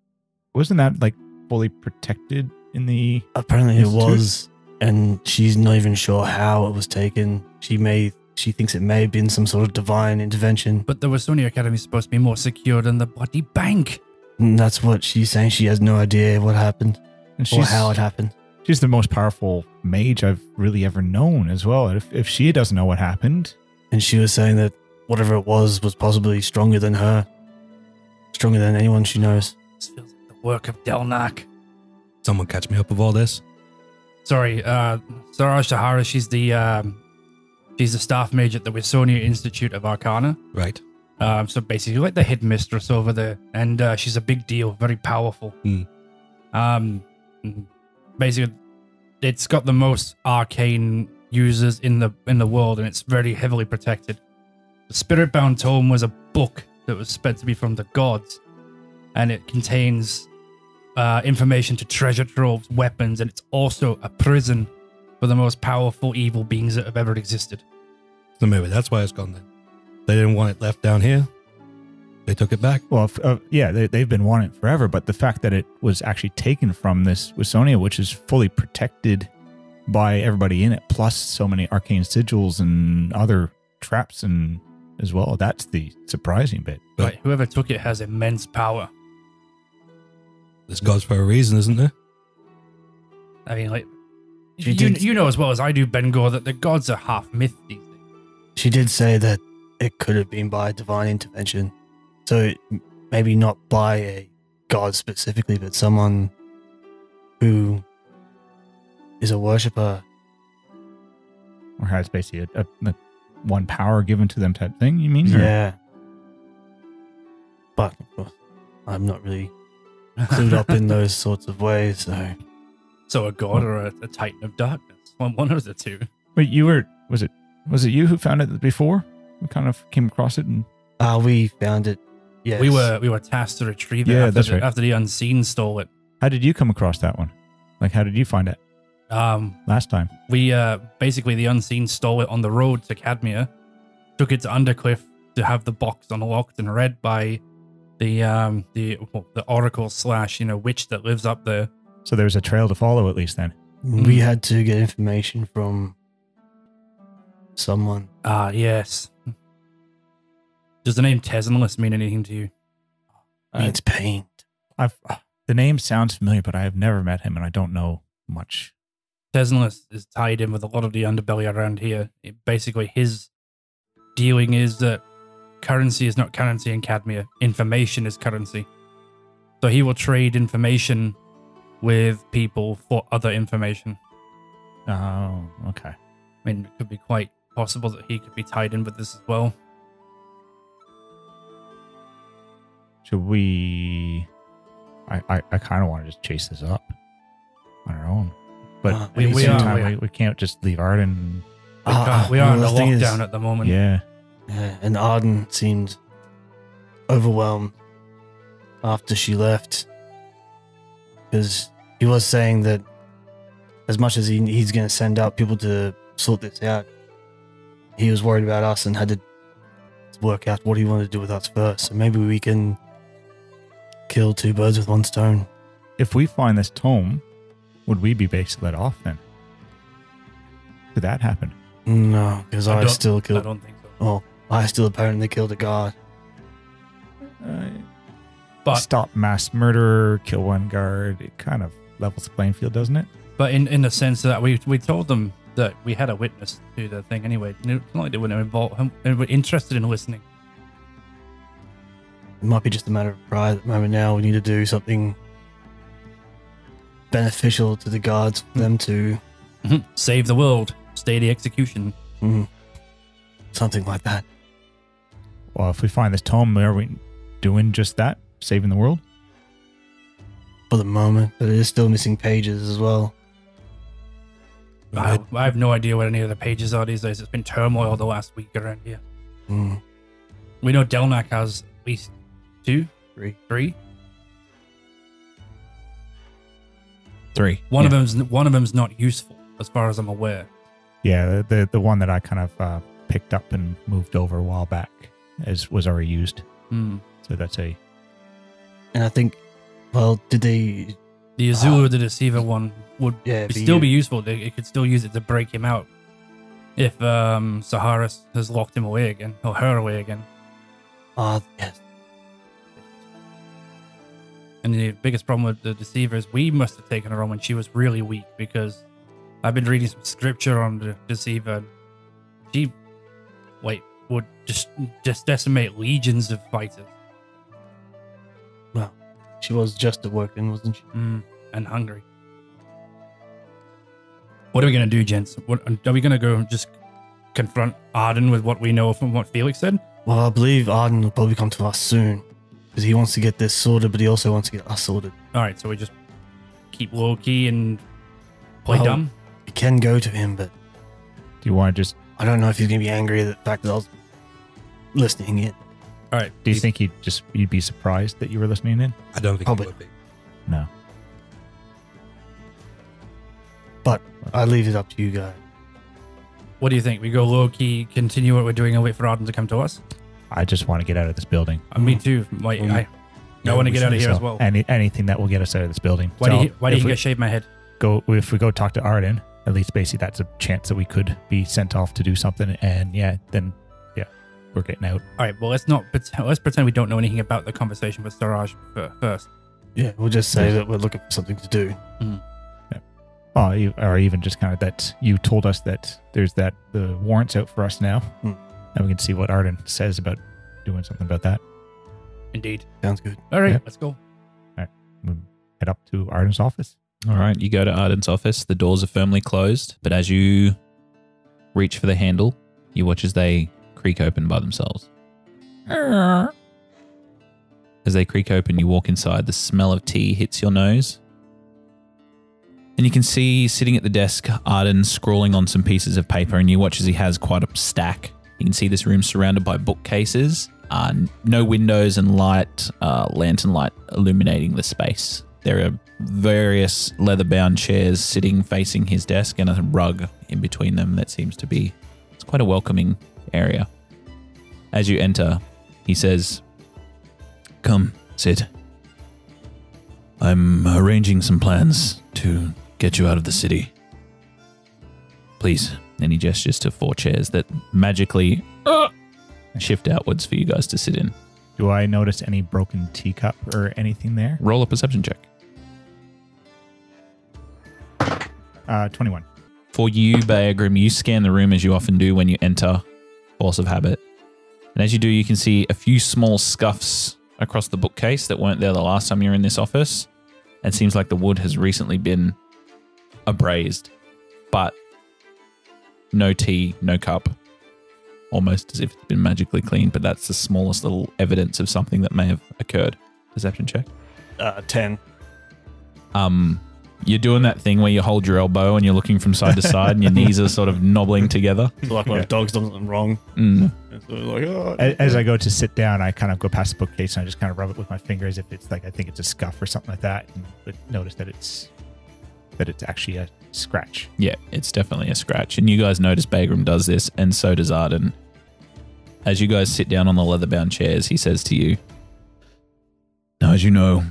Wasn't that like fully protected in the? apparently it Institute? was, and she's not even sure how it was taken. She may she thinks it may have been some sort of divine intervention. But the Wasonia Academy is supposed to be more secure than the bloody bank. And that's what she's saying. She has no idea what happened And or how it happened. she's the most powerful mage I've really ever known as well. If if she doesn't know what happened, And she was saying that whatever it was was possibly stronger than her, stronger than anyone she knows. This feels like the work of Delnak. Someone catch me up with all this. Sorry, uh, Seraaj Saharus, she's the um, she's the staff mage at the Wisonia Institute of Arcana. Right. Um, so basically, like the head mistress over there, and uh, she's a big deal, very powerful. Hmm. Um, basically, it's got the most arcane users in the in the world, and it's very heavily protected. The Spirit Bound Tome was a book that was meant to be from the gods, and it contains uh, information to treasure troves, weapons, and it's also a prison for the most powerful evil beings that have ever existed. So maybe that's why it's gone then. They didn't want it left down here. They took it back. well, uh, yeah, they, they've been wanting it forever. But the fact that it was actually taken from this Wisonia, which is fully protected by everybody in it, plus so many arcane sigils and other traps and as well, that's the surprising bit. But- Right, whoever took it has immense power. There's gods for a reason, isn't there? I mean, like, She you, did- you know as well as I do, Bengor, that the gods are half myth these days. She did say that it could have been by divine intervention. So maybe not by a god specifically, but someone who is a worshipper. Or has basically a, a, a one power given to them type thing. You mean? Or- Yeah. But of I'm not really clued up in those sorts of ways. So So a god or a, a titan of darkness. One, one of the two. Wait, you were was it was it you who found it before? We kind of came across it and uh, we found it. Yes. We were we were tasked to retrieve it Yeah, after, that's the, right. after the unseen stole it. how did you come across that one? Like how did you find it Um, last time? we uh basically the unseen stole it on the road to Cadmia, took it to Undercliff to have the box unlocked and read by the um the well, the oracle slash you know witch that lives up there. So there was a trail to follow at least then. We had to get information from someone. Ah, yes. Does the name Tesnalus mean anything to you? Means pain. I've the name sounds familiar, but I have never met him and I don't know much. Tesnalus is tied in with a lot of the underbelly around here. It, basically, his dealing is that currency is not currency in Cadmia. Information is currency. So he will trade information with people for other information. Oh, okay. I mean, it could be quite possible that he could be tied in with this as well. Should we? I I, I kind of want to just chase this up on our own, but Uh, we- we are- time, we we, we can't just leave Arden. We, can't- we well, are in the a thing is- lockdown at the moment. Yeah, Yeah, and Arden seemed overwhelmed after she left because he was saying that as much as he, he's going to send out people to sort this out, he was worried about us and had to work out what he wanted to do with us first. So maybe we can kill two birds with one stone. if we find this tome, would we be basically let off then? Could that happen? No, because I I, don't- still I don't think so. Oh, I still apparently killed a guard. Uh, But stop mass murder, kill one guard. It kind of levels the playing field, doesn't it? But in, in the sense that we we told them that we had a witness to the thing anyway. It's not like they were involved, they were interested in listening. It might be just a matter of pride at the moment now. We need to do something beneficial to the gods for them to Mhm. Save the world. Stay the execution. mm, something like that. Well, if we find this tome, are we doing just that? Saving the world? For the moment, but it is still missing pages as well. I, I have no idea what any of the pages are these days. It's been turmoil the last week around here. Mm, We know Delnak has at least two, Three. three. Three. One of Yeah. them's one of them's not useful, as far as I'm aware. Yeah, the the, the one that I kind of uh, picked up and moved over a while back is was already used. Hmm. So that's a and I think, well, did they? The Azula the Deceiver one would Yeah, be still you. be useful. They it could still use it to break him out. If um, Saharus has locked him away again, or her away again. Ah, yes. And the biggest problem with the Deceiver is we must have taken her on when she was really weak because I've been reading some scripture on the Deceiver. She, wait, would just just decimate legions of fighters Well, She was just at work, then, wasn't she? mm, and hungry. What are we gonna do, gents? What are we gonna go and just confront Arden with what we know from what Felix said? Well, I believe Arden will probably come to us soon because he wants to get this sorted, but he also wants to get us sorted. All right, so we just keep low key and play Well- dumb. We can go to him, but Do you want to just? I don't know if he's gonna be angry at the fact that I was listening in. All right, Do you think he'd just you'd be surprised that you were listening in? I don't think oh, Probably. it would be. No. But I leave it up to you guys. What do you think? We go low key, continue what we're doing, and wait for Arden to come to us. I just want to get out of this building. Uh, me too. Like, Mm. I, I Yeah, want to get out of here So as well. Any anything that will get us out of this building. Why So do you, why do you we get shave my head? go if we go talk to Arden? At least basically that's a chance that we could be sent off to do something. And yeah, then yeah, we're getting out. All right, well let's not pretend, let's pretend we don't know anything about the conversation with Seraaj first. Yeah, we'll just say that we're looking for something to do. Or, e- or even just kind of that you told us that there's that the warrants out for us now, Hmm. And we can see what Arden says about doing something about that. Indeed. Sounds good. All right, Yeah. let's go. We head up to Arden's office. All right, you go to Arden's office. The doors are firmly closed, but as you reach for the handle, you watch as they creak open by themselves. As they creak open, you walk inside. The smell of tea hits your nose. And you can see sitting at the desk, Arden scrawling on some pieces of paper, and you watch as he has quite a stack. You can see this room surrounded by bookcases, uh, no windows and light, uh, lantern light illuminating the space. There are various leather bound chairs sitting facing his desk and a rug in between them that seems to be it's quite a welcoming area. As you enter, he says, Come, Sid. I'm arranging some plans to get you out of the city. Please. And he gestures to four chairs that magically uh, shift outwards for you guys to sit in. Do I notice any broken teacup or anything there? Roll a perception check. Uh, 21. For you, Baergrum, you scan the room as you often do when you enter Force of Habit. And as you do, you can see a few small scuffs across the bookcase that weren't there the last time you were in this office. And it seems like the wood has recently been abrased, but no tea, no cup. Almost as if it's been magically cleaned, but that's the smallest little evidence of something that may have occurred. Perception check. Uh, 10. Um, you're doing that thing where you hold your elbow and you're looking from side to side and your knees are sort of knobbling together. So like when Yeah. a dog's done something wrong. Mm. It's sort of like, oh, As, as I go to sit down, I kind of go past the bookcase and I just kind of rub it with my fingers if it's like I think it's a scuff or something like that, and notice that it's that it's actually a scratch. Yeah, it's definitely a scratch. And you guys notice Baergrum does this, and so does Arden. As you guys sit down on the leather bound chairs, he says to you, Now, as you know,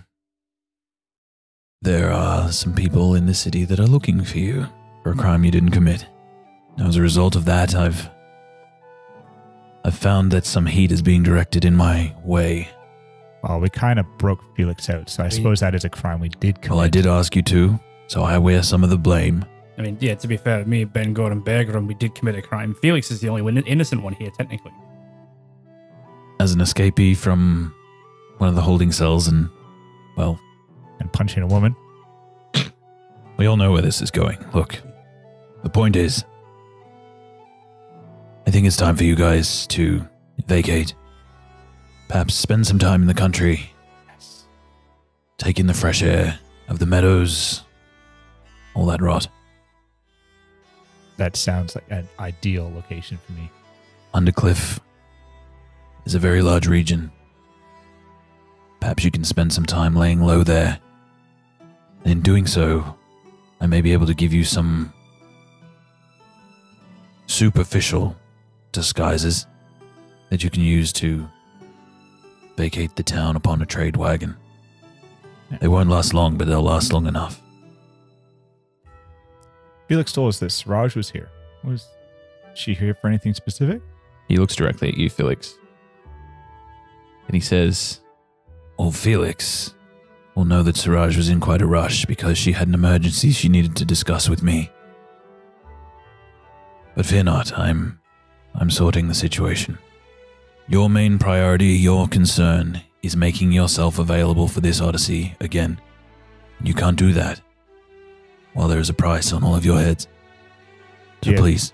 there are some people in the city that are looking for you for a crime you didn't commit. Now, as a result of that, I've. I've found that some heat is being directed in my way. Well, we kind of broke Felix out, so I suppose that is a crime we did commit. Well, I did ask you to, so I wear some of the blame. I mean, yeah, to be fair, me, Ben Gordon Bergeron, we did commit a crime. Felix is the only one innocent one here, technically. As an escapee from one of the holding cells and, well, And punching a woman. we all know where this is going. Look, the point is, I think it's time for you guys to vacate. Perhaps spend some time in the country. Take in the fresh air of the meadows, all that rot. That sounds like an ideal location for me. Undercliff is a very large region. Perhaps you can spend some time laying low there. In doing so, I may be able to give you some superficial disguises that you can use to vacate the town upon a trade wagon. They won't last long, but they'll last long enough. Felix told us that Seraaj was here. Was she here for anything specific? He looks directly at you, Felix. And he says, Old Felix will know that Seraaj was in quite a rush because she had an emergency she needed to discuss with me. But fear not, I'm I'm sorting the situation. Your main priority, your concern, is making yourself available for this odyssey again. You can't do that while there is a price on all of your heads. So Yeah. please,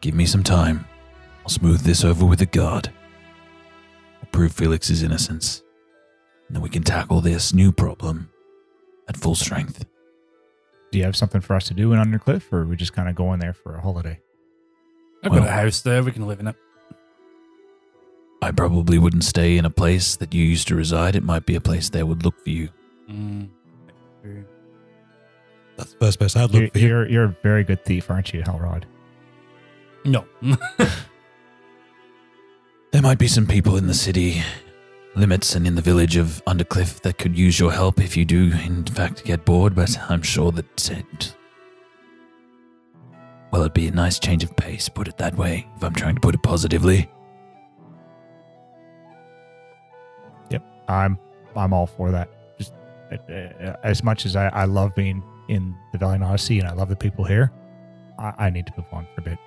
give me some time. I'll smooth this over with the guard. I'll prove Felix's innocence. And then we can tackle this new problem at full strength. Do you have something for us to do in Undercliff, or are we just kind of going there for a holiday? I've Well- got a house there. We can live in it. I probably wouldn't stay in a place that you used to reside. It might be a place that would look for you. Mm. True. That's the first place I'd You're, look for you. you're, you're a very good thief, aren't you, Halrod? No. There might be some people in the city limits and in the village of Undercliff that could use your help if you do, in fact, get bored, but I'm sure that it. Well, it'd be a nice change of pace, put it that way, if I'm trying to put it positively. Yep, I'm I'm all for that. Just uh, uh, as much as I, I love being in the Valiant Odyssey and I love the people here, I, I need to move on for a bit.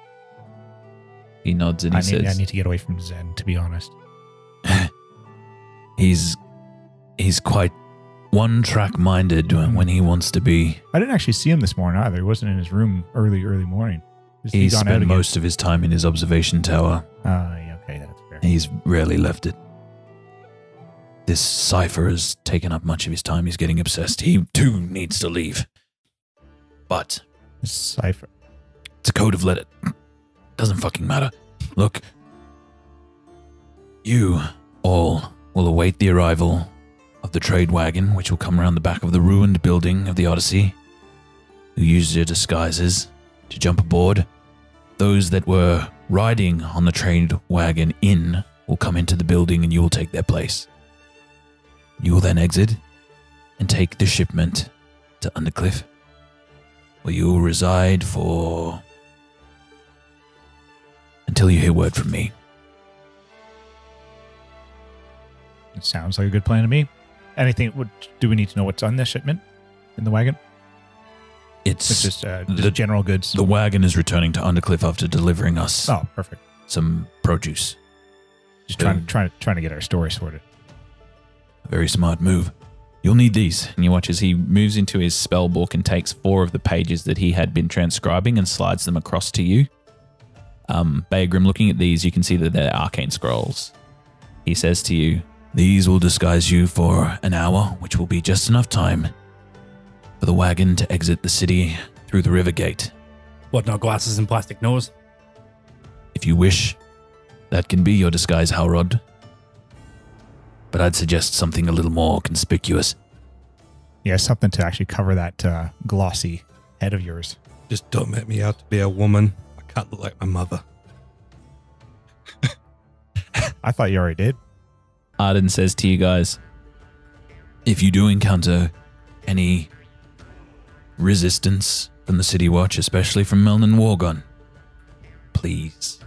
He nods and he I need, I need to get away from Zen, to be honest. he's he's quite one track minded when he wants to be. I didn't actually see him this morning either. He wasn't in his room early, early morning. Gone out spent most of his time in his observation tower. Ah, yeah, okay, that's fair. He's rarely left it. This cipher has taken up much of his time. He's getting obsessed. He too needs to leave. But Cipher. it's a code of let it. Doesn't fucking matter. Look, you all will await the arrival of the trade wagon, which will come around the back of the ruined building of the Odyssey. Who used your disguises to jump aboard. Those that were riding on the trade wagon in will come into the building and you will take their place. You will then exit and take the shipment to Undercliff, where you will reside for until you hear word from me. It sounds like a good plan to me. Anything? Do we need to know what's on this shipment in the wagon? It's It's just, uh, just the- general goods. the wagon is returning to Undercliff after delivering us oh, perfect. some produce. Just trying to trying trying to get our story sorted. A very smart move. You'll need these. And you watch as he moves into his spell book and takes four of the pages that he had been transcribing and slides them across to you. Um, Baergrum, looking at these, you can see that they're arcane scrolls. He says to you, These will disguise you for an hour, which will be just enough time for the wagon to exit the city through the river gate. what? No glasses and plastic nose. If you wish, that can be your disguise, Halrod. But I'd suggest something a little more conspicuous. Yeah, something to actually cover that uh, glossy head of yours. Just don't make me out to be a woman. I can't look like my mother. I thought you already did. Arden says to you guys, if you do encounter any resistance from the City Watch, especially from Melnon Wargun, please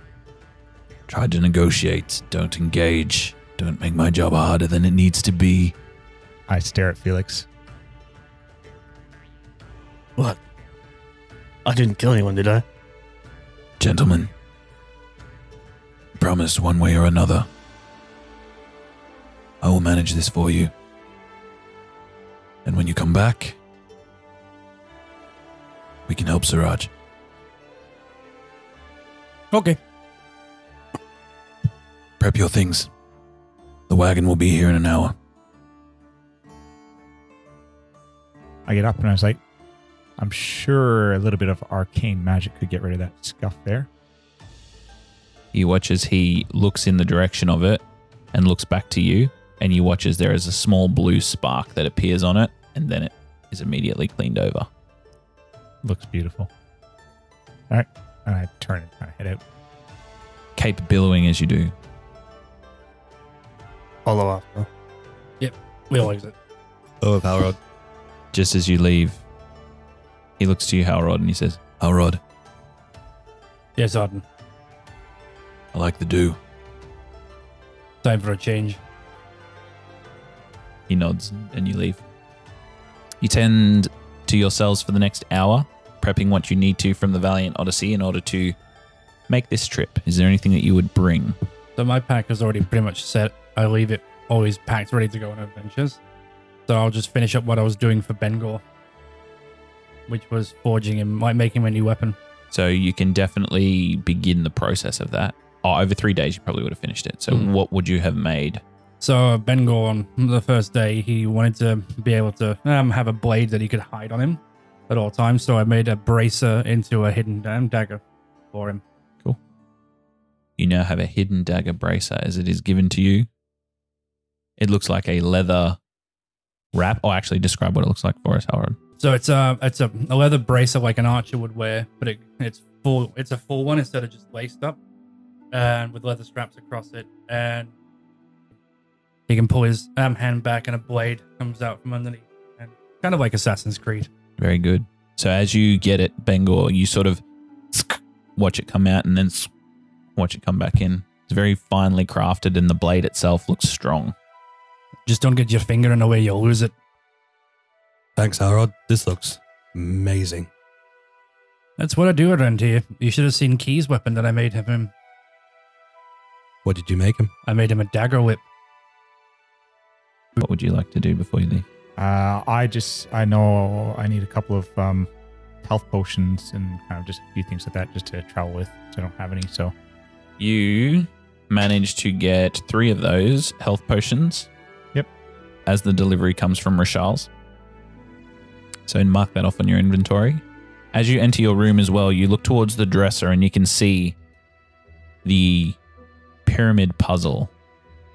try to negotiate. Don't engage. Don't make my job harder than it needs to be. I stare at Felix. What? I didn't kill anyone, did I? Gentlemen, promise one way or another, I will manage this for you. And when you come back, we can help Seraaj. Okay. Prep your things. The wagon will be here in an hour. I get up and I was like, I'm sure a little bit of arcane magic could get rid of that scuff there. You watch as he looks in the direction of it and looks back to you, and you watch as there is a small blue spark that appears on it, and then it is immediately cleaned over. Looks beautiful. All right. And I turn and kind of head out. Cape billowing as you do. Follow after. Yep, we all exit. Oh, of Halrod. Just as you leave, he looks to you, Halrod, and he says, Halrod, Yes, Arden. I like the do. Time for a change. He nods and you leave. You tend to yourselves for the next hour, prepping what you need to from the Valiant Odyssey in order to make this trip. Is there anything that you would bring? So my pack is already pretty much set. I leave it always packed, ready to go on adventures. So I'll just finish up what I was doing for Bengor, which was forging him, like making him a new weapon. So you can definitely begin the process of that. Oh, over three days, you probably would have finished it. So Mhm. what would you have made? So Bengor on the first day, he wanted to be able to um, have a blade that he could hide on him at all times. So I made a bracer into a hidden um, dagger for him. Cool. You now have a hidden dagger bracer as it is given to you. It looks like a leather wrap. Or actually, describe what it looks like for us, Howard. So it's a it's a, a leather bracer like an archer would wear, but it, it's full. It's a full one instead of just laced up, and with leather straps across it, and he can pull his um, hand back, and a blade comes out from underneath, and kind of like Assassin's Creed. Very good. So as you get it, Bengor, you sort of watch it come out and then watch it come back in. It's very finely crafted, and the blade itself looks strong. Just don't get your finger in the way, you'll lose it. Thanks, Halrod. This looks amazing. That's what I do around here. You should have seen Key's weapon that I made him. What did you make him? I made him a dagger whip. What would you like to do before you leave? Uh, I just, I know I need a couple of um, health potions and kind of just a few things like that just to travel with. So I don't have any. So You manage to get three of those health potions. As the delivery comes from Rashal's. So mark that off on your inventory. As you enter your room as well, you look towards the dresser and you can see the pyramid puzzle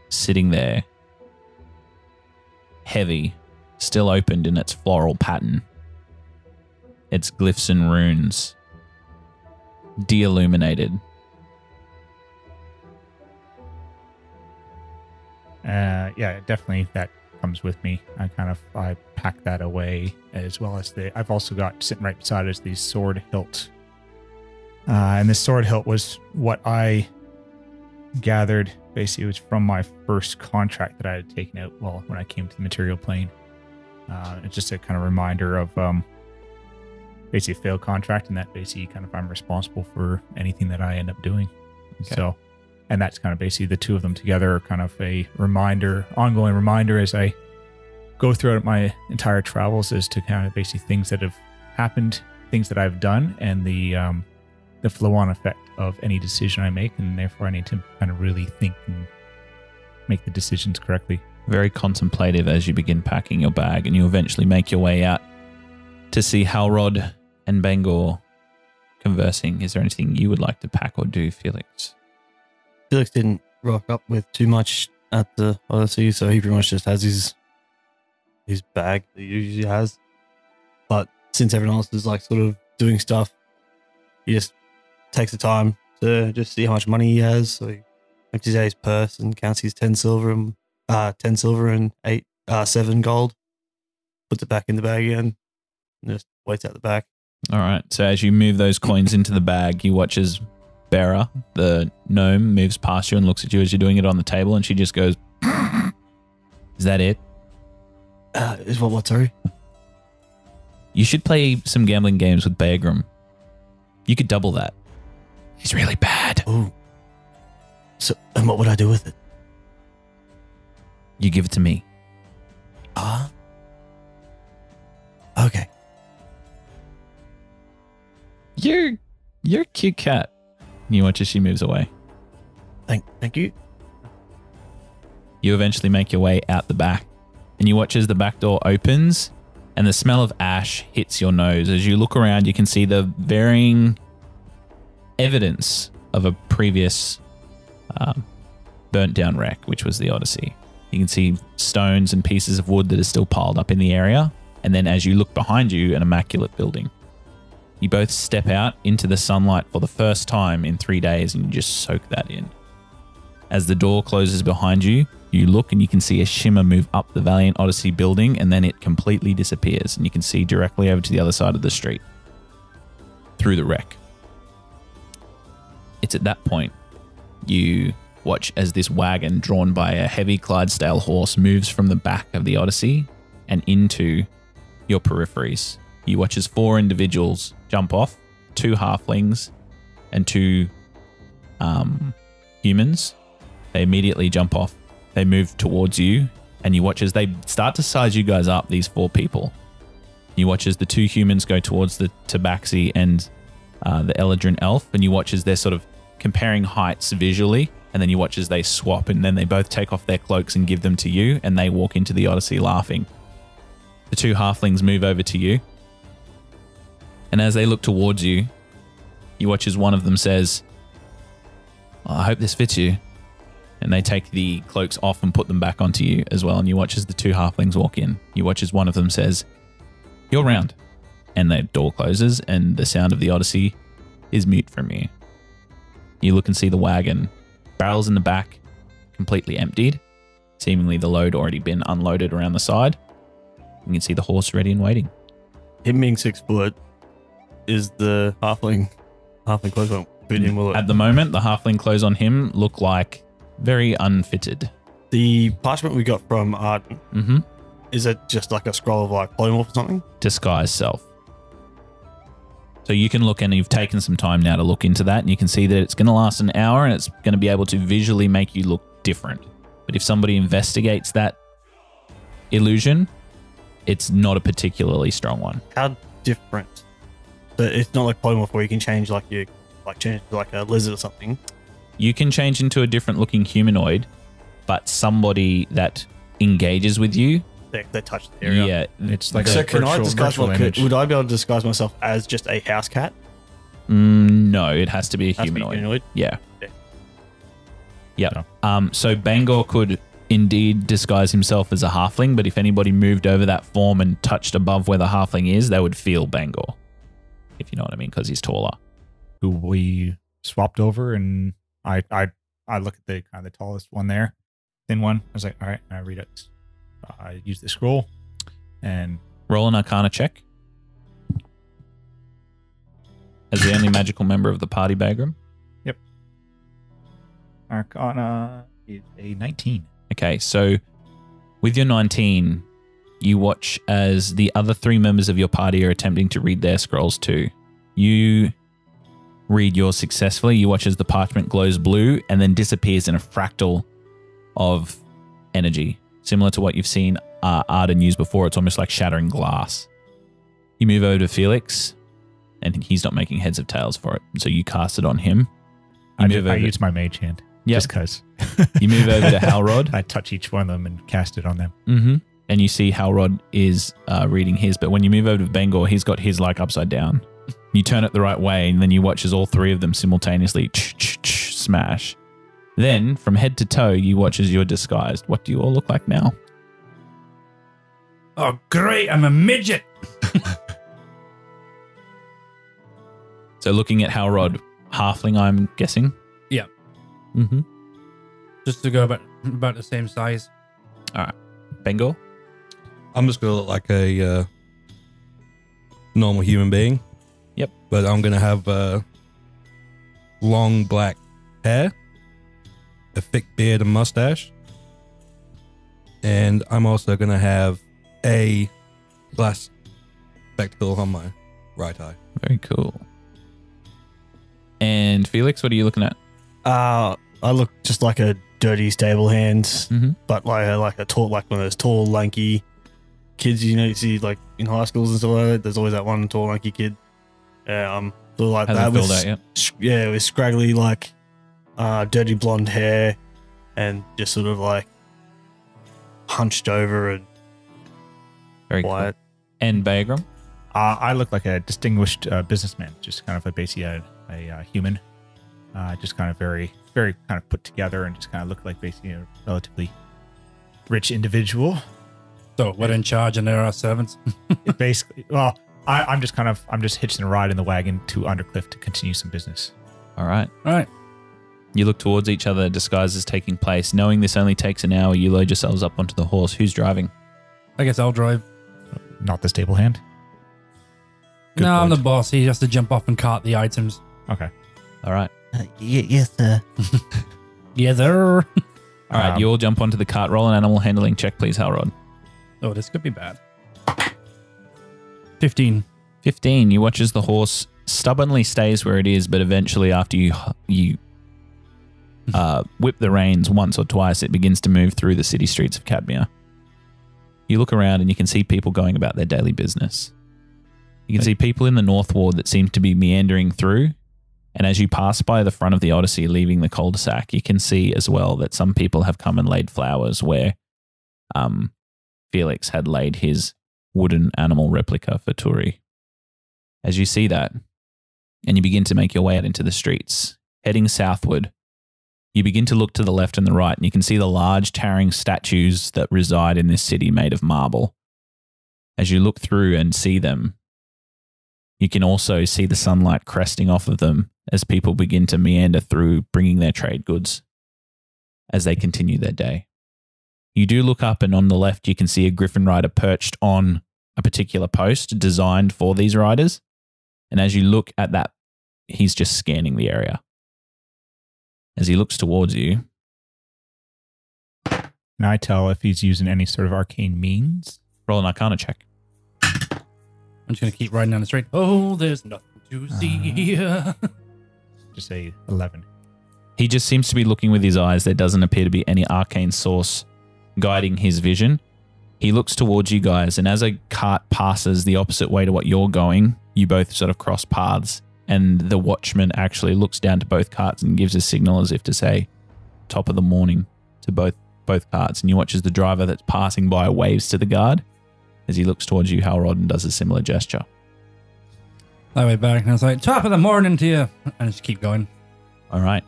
sitting there. Heavy, still opened in its floral pattern. Its glyphs and runes. De illuminated. Uh, yeah, definitely that comes with me. I kind of I pack that away as well as the. I've also got sitting right beside us the sword hilt, uh, and this sword hilt was what I gathered. Basically, it was from my first contract that I had taken out. Well, when I came to the material plane, uh, it's just a kind of reminder of um, basically a failed contract, and that basically kind of I'm responsible for anything that I end up doing. Okay. So and that's kind of basically the two of them together are kind of a reminder ongoing reminder as i go throughout my entire travels as to kind of basically things that have happened things that i've done and the um the flow on effect of any decision i make and therefore i need to kind of really think and make the decisions correctly very contemplative as you begin packing your bag and you eventually make your way out to see Halrod and Bengor conversing. Is there anything you would like to pack or do, Felix? Felix didn't rock up with too much at the Odyssey, so he pretty much just has his his bag that he usually has. But since everyone else is like sort of doing stuff, he just takes the time to just see how much money he has. So he empties out his purse and counts his ten silver and uh ten silver and eight uh seven gold, puts it back in the bag again, and just waits out the back. All right. So as you move those coins into the bag, you watch as Bera, the gnome, moves past you and looks at you as you're doing it on the table, and she just goes, "Is that it? Uh, is what what sorry? You should play some gambling games with Baergrum. You could double that. He's really bad. Oh. So and what would I do with it? You give it to me. Ah. okay. You're you're a cute cat. You watch as she moves away. Thank thank you. You eventually make your way out the back, and you watch as the back door opens, and the smell of ash hits your nose. As you look around, you can see the varying evidence of a previous um, burnt down wreck, which was the Odyssey. You can see stones and pieces of wood that are still piled up in the area, and then as you look behind you, an immaculate building. You both step out into the sunlight for the first time in three days, and you just soak that in. As the door closes behind you, you look and you can see a shimmer move up the Valiant Odyssey building, and then it completely disappears, and you can see directly over to the other side of the street through the wreck. It's at that point you watch as this wagon drawn by a heavy Clydesdale horse moves from the back of the Odyssey and into your peripheries. You watch as four individuals jump off, two halflings and two um, humans. They immediately jump off. They move towards you, and you watch as they start to size you guys up. These four people. You watch as the two humans go towards the Tabaxi and uh, the Eladrin elf, and you watch as they're sort of comparing heights visually, and then you watch as they swap, and then they both take off their cloaks and give them to you, and they walk into the Odyssey laughing. The two halflings move over to you, and as they look towards you, you watch as one of them says, "Oh, I hope this fits you. And they take the cloaks off and put them back onto you as well. And you watch as the two halflings walk in. You watch as one of them says, You're round. And the door closes, and the sound of the Odyssey is mute from you. You look and see the wagon, barrels in the back, completely emptied. Seemingly the load already been unloaded around the side. You can see the horse ready and waiting. Him being six foot is the halfling halfling close won't fit in, will it? At the moment, the halfling clothes on him look like very unfitted. the parchment we got from Arden, Mm-hmm. is it just like a scroll of like polymorph or something? Disguise self. So you can look and you've taken some time now to look into that, and you can see that it's going to last an hour and it's going to be able to visually make you look different. But if somebody investigates that illusion, it's not a particularly strong one. How different? But it's not like polymorph where you can change like you like change to like a lizard or something. You can change into a different looking humanoid, but somebody that engages with you, They, they touch the area. yeah, It's like so a can I disguise virtual my, could, would I be able to disguise myself as just a house cat? Mm, no, it has to be a Has to be humanoid. humanoid. Yeah. Yeah. Yeah. Um, so Bengor could indeed disguise himself as a halfling, but if anybody moved over that form and touched above where the halfling is, they would feel Bengor. If you know what I mean, because he's taller. who we swapped over, and I I I look at the kind of the tallest one there, thin one. I was like, all right, I read it. I use the scroll, and Roll an Arcana check. As the only magical member of the party, Baergrum. Yep. Arcana is a nineteen. Okay, so with your 19, you watch as the other three members of your party are attempting to read their scrolls too. You read yours successfully. You watch as the parchment glows blue and then disappears in a fractal of energy, similar to what you've seen uh, Arden use before. It's almost like shattering glass. You move over to Felix, and he's not making heads of tails for it. So you cast it on him. You I, move ju- I over. use my mage hand Yep. just because. You move over to Halrod. I touch each one of them and cast it on them. Mm-hmm. And you see Halrod is uh, reading his, but when you move over to Bengor, he's got his like upside down. You turn it the right way, and then you watch as all three of them simultaneously ch- ch- ch- smash. Then, from head to toe, you watch as you're disguised. What do you all look like now? Oh, great. I'm a midget. So, looking at Halrod, halfling, I'm guessing. Yeah. Mm-hmm. Just to go about, about the same size. Alright. Bengor. I'm just gonna look like a uh, normal human being. Yep. But I'm gonna have uh, long black hair, a thick beard and mustache, and I'm also gonna have a glass spectacle on my right eye. Very cool. And Felix, what are you looking at? Uh, I look just like a dirty stable hand, Mhm. but like a, like a tall, like one of those tall, lanky kids you know you see like in high schools and stuff like that. There's always that one tall, lanky kid. Yeah, um, sort of like Has that it with filled out yet? yeah, with scraggly like uh, dirty blonde hair and just sort of like hunched over and Very cool. quiet. And Baergrum? Uh, I look like a distinguished uh, businessman, just kind of a basically a, a uh, human, uh, just kind of very, very kind of put together, and just kind of look like basically a relatively rich individual. So we're in charge and there are servants. Basically, well, I, I'm just kind of, I'm just hitching a ride in the wagon to Undercliff to continue some business. All right. All right. You look towards each other, disguise is taking place. Knowing this only takes an hour, you load yourselves up onto the horse. Who's driving? I guess I'll drive. Not the stable hand. Good no, I'm point. the boss. He has to jump off and cart the items. Okay. All right. Uh, yes, sir. Yeah, there. All right. Um, you all jump onto the cart. Roll an animal handling check, please, Halrod. Oh, this could be bad. 15. 15. You watch as the horse stubbornly stays where it is, but eventually, after you you uh, whip the reins once or twice, it begins to move through the city streets of Cadmia. You look around and you can see people going about their daily business. You can see people in the North Ward that seem to be meandering through. And as you pass by the front of the Odyssey, leaving the cul-de-sac, you can see as well that some people have come and laid flowers where um, Felix had laid his wooden animal replica for Turi. As you see that, and you begin to make your way out into the streets, heading southward, you begin to look to the left and the right, and you can see the large towering statues that reside in this city made of marble. As you look through and see them, you can also see the sunlight cresting off of them as people begin to meander through, bringing their trade goods as they continue their day. You do look up, and on the left, you can see a griffin rider perched on a particular post designed for these riders. And as you look at that, he's just scanning the area. As he looks towards you, Can I tell if he's using any sort of arcane means? roll an arcana check. I'm just going to keep riding down the street. Oh, there's nothing to uh-huh. see here. Just say 11. He just seems to be looking with his eyes. There doesn't appear to be any arcane source guiding his vision. He looks towards you guys, and as a cart passes the opposite way to what you're going, you both sort of cross paths. And the watchman actually looks down to both carts and gives a signal as if to say, top of the morning to both both carts. And you watch as the driver that's passing by waves to the guard as he looks towards you, Halrod, and does a similar gesture. I went back and I was like, top of the morning to you. And just keep going. All right.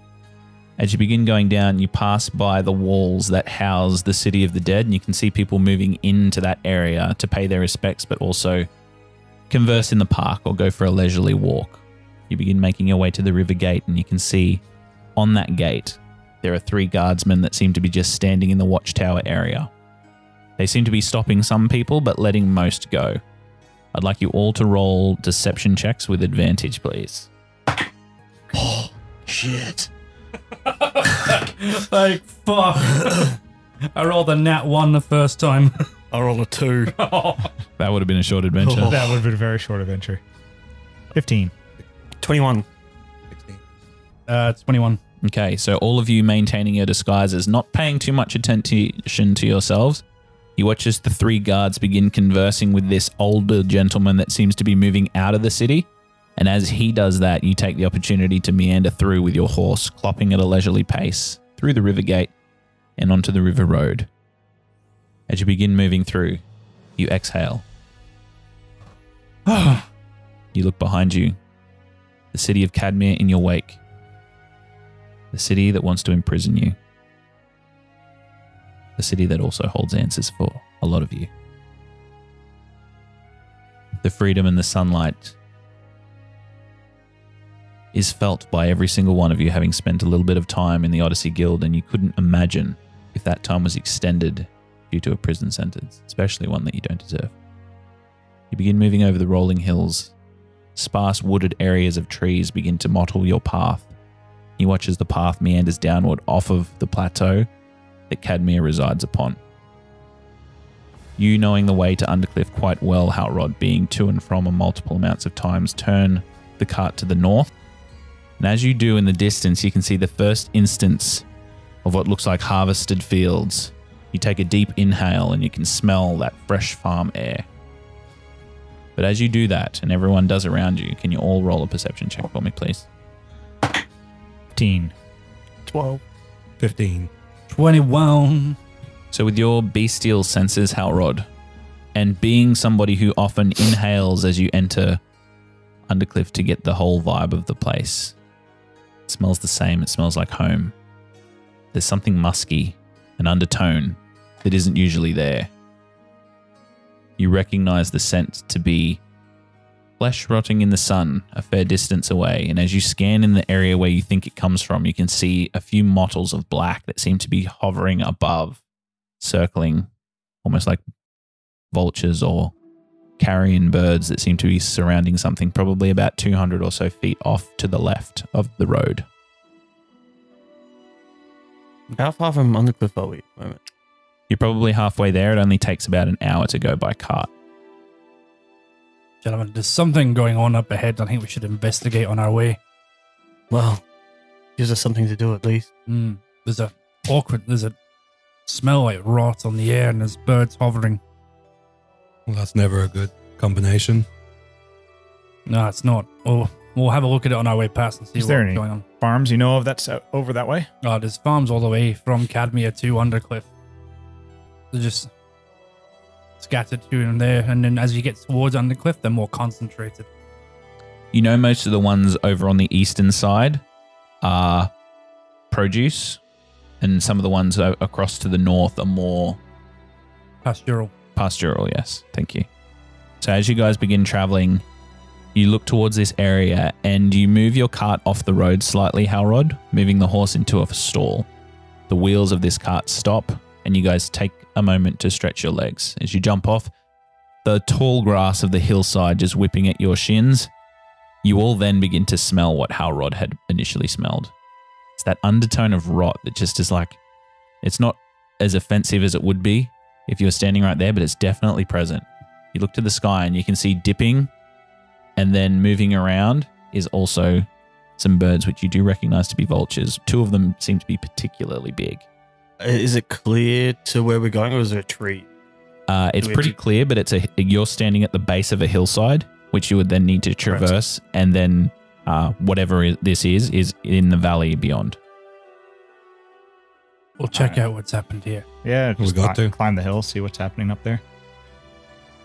As you begin going down, you pass by the walls that house the City of the Dead, and you can see people moving into that area to pay their respects, but also converse in the park or go for a leisurely walk. You begin making your way to the river gate, and you can see on that gate there are three guardsmen that seem to be just standing in the watchtower area. They seem to be stopping some people, but letting most go. I'd like you all to roll deception checks with advantage, please. Oh, shit. like, fuck. I rolled a nat one the first time. I rolled a two. That would have been a short adventure. That would have been a very short adventure. 15. 21. 16. Uh, 21. Okay, so all of you maintaining your disguises, not paying too much attention to yourselves. You watch as the three guards begin conversing with this older gentleman that seems to be moving out of the city. And as he does that, you take the opportunity to meander through with your horse, clopping at a leisurely pace through the river gate and onto the river road. As you begin moving through, you exhale. you look behind you, the city of Cadmia in your wake the city that wants to imprison you, the city that also holds answers for a lot of you. The freedom and the sunlight is felt by every single one of you having spent a little bit of time in the Odyssey Guild, and you couldn't imagine if that time was extended due to a prison sentence, especially one that you don't deserve. You begin moving over the rolling hills. Sparse wooded areas of trees begin to mottle your path. You watch as the path meanders downward off of the plateau that Cadmia resides upon. You, knowing the way to Undercliff quite well, Halrod, being to and from a multiple amounts of times, turn the cart to the north And as you do in the distance, you can see the first instance of what looks like harvested fields. You take a deep inhale and you can smell that fresh farm air. But as you do that, and everyone does around you, can you all roll a perception check for me, please? 15. 12. 15. 21. So, with your bestial senses, Halrod, and being somebody who often inhales as you enter Undercliff to get the whole vibe of the place, it smells the same. It smells like home. There's something musky, an undertone that isn't usually there. You recognize the scent to be flesh rotting in the sun a fair distance away, and as you scan in the area where you think it comes from, you can see a few mottles of black that seem to be hovering above, circling almost like vultures or carrion birds that seem to be surrounding something probably about 200 or so feet off to the left of the road. How far from Undercliff are we at the moment? You're probably halfway there. It only takes about an hour to go by cart. Gentlemen, there's something going on up ahead. I think we should investigate on our way. Well, gives us something to do at least. Hmm. There's a awkward, there's a smell like rot on the air and there's birds hovering. Well, that's never a good combination. No, it's not. Oh, we'll have a look at it on our way past and see Is what's there any- going on. Farms you know of that's out over that way? Oh, there's farms all the way from Cadmia to Undercliff. They're just scattered here and there, and then as you get towards Undercliff, they're more concentrated. You know, most of the ones over on the eastern side are produce, and some of the ones across to the north are more Pastoral. Pastoral. Yes, thank you. So as you guys begin traveling, you look towards this area and you move your cart off the road slightly, Halrod, moving the horse into a stall. The wheels of this cart stop, and you guys take a moment to stretch your legs. As you jump off, the tall grass of the hillside just whipping at your shins, you all then begin to smell what Halrod had initially smelled. It's that undertone of rot that just is like, it's not as offensive as it would be if you were standing right there, but it's definitely present. You look to the sky and you can see dipping and then moving around is also some birds which you do recognize to be vultures. Two of them seem to be particularly big. Uh, Is it clear to where we're going, or is there a tree? Uh, it's pretty to- clear, but it's a you're standing at the base of a hillside, which you would then need to traverse, and then uh, whatever this is is in the valley beyond. We'll check Alright. out what's happened here. Yeah, We just got cli- to. climb the hill, see what's happening up there.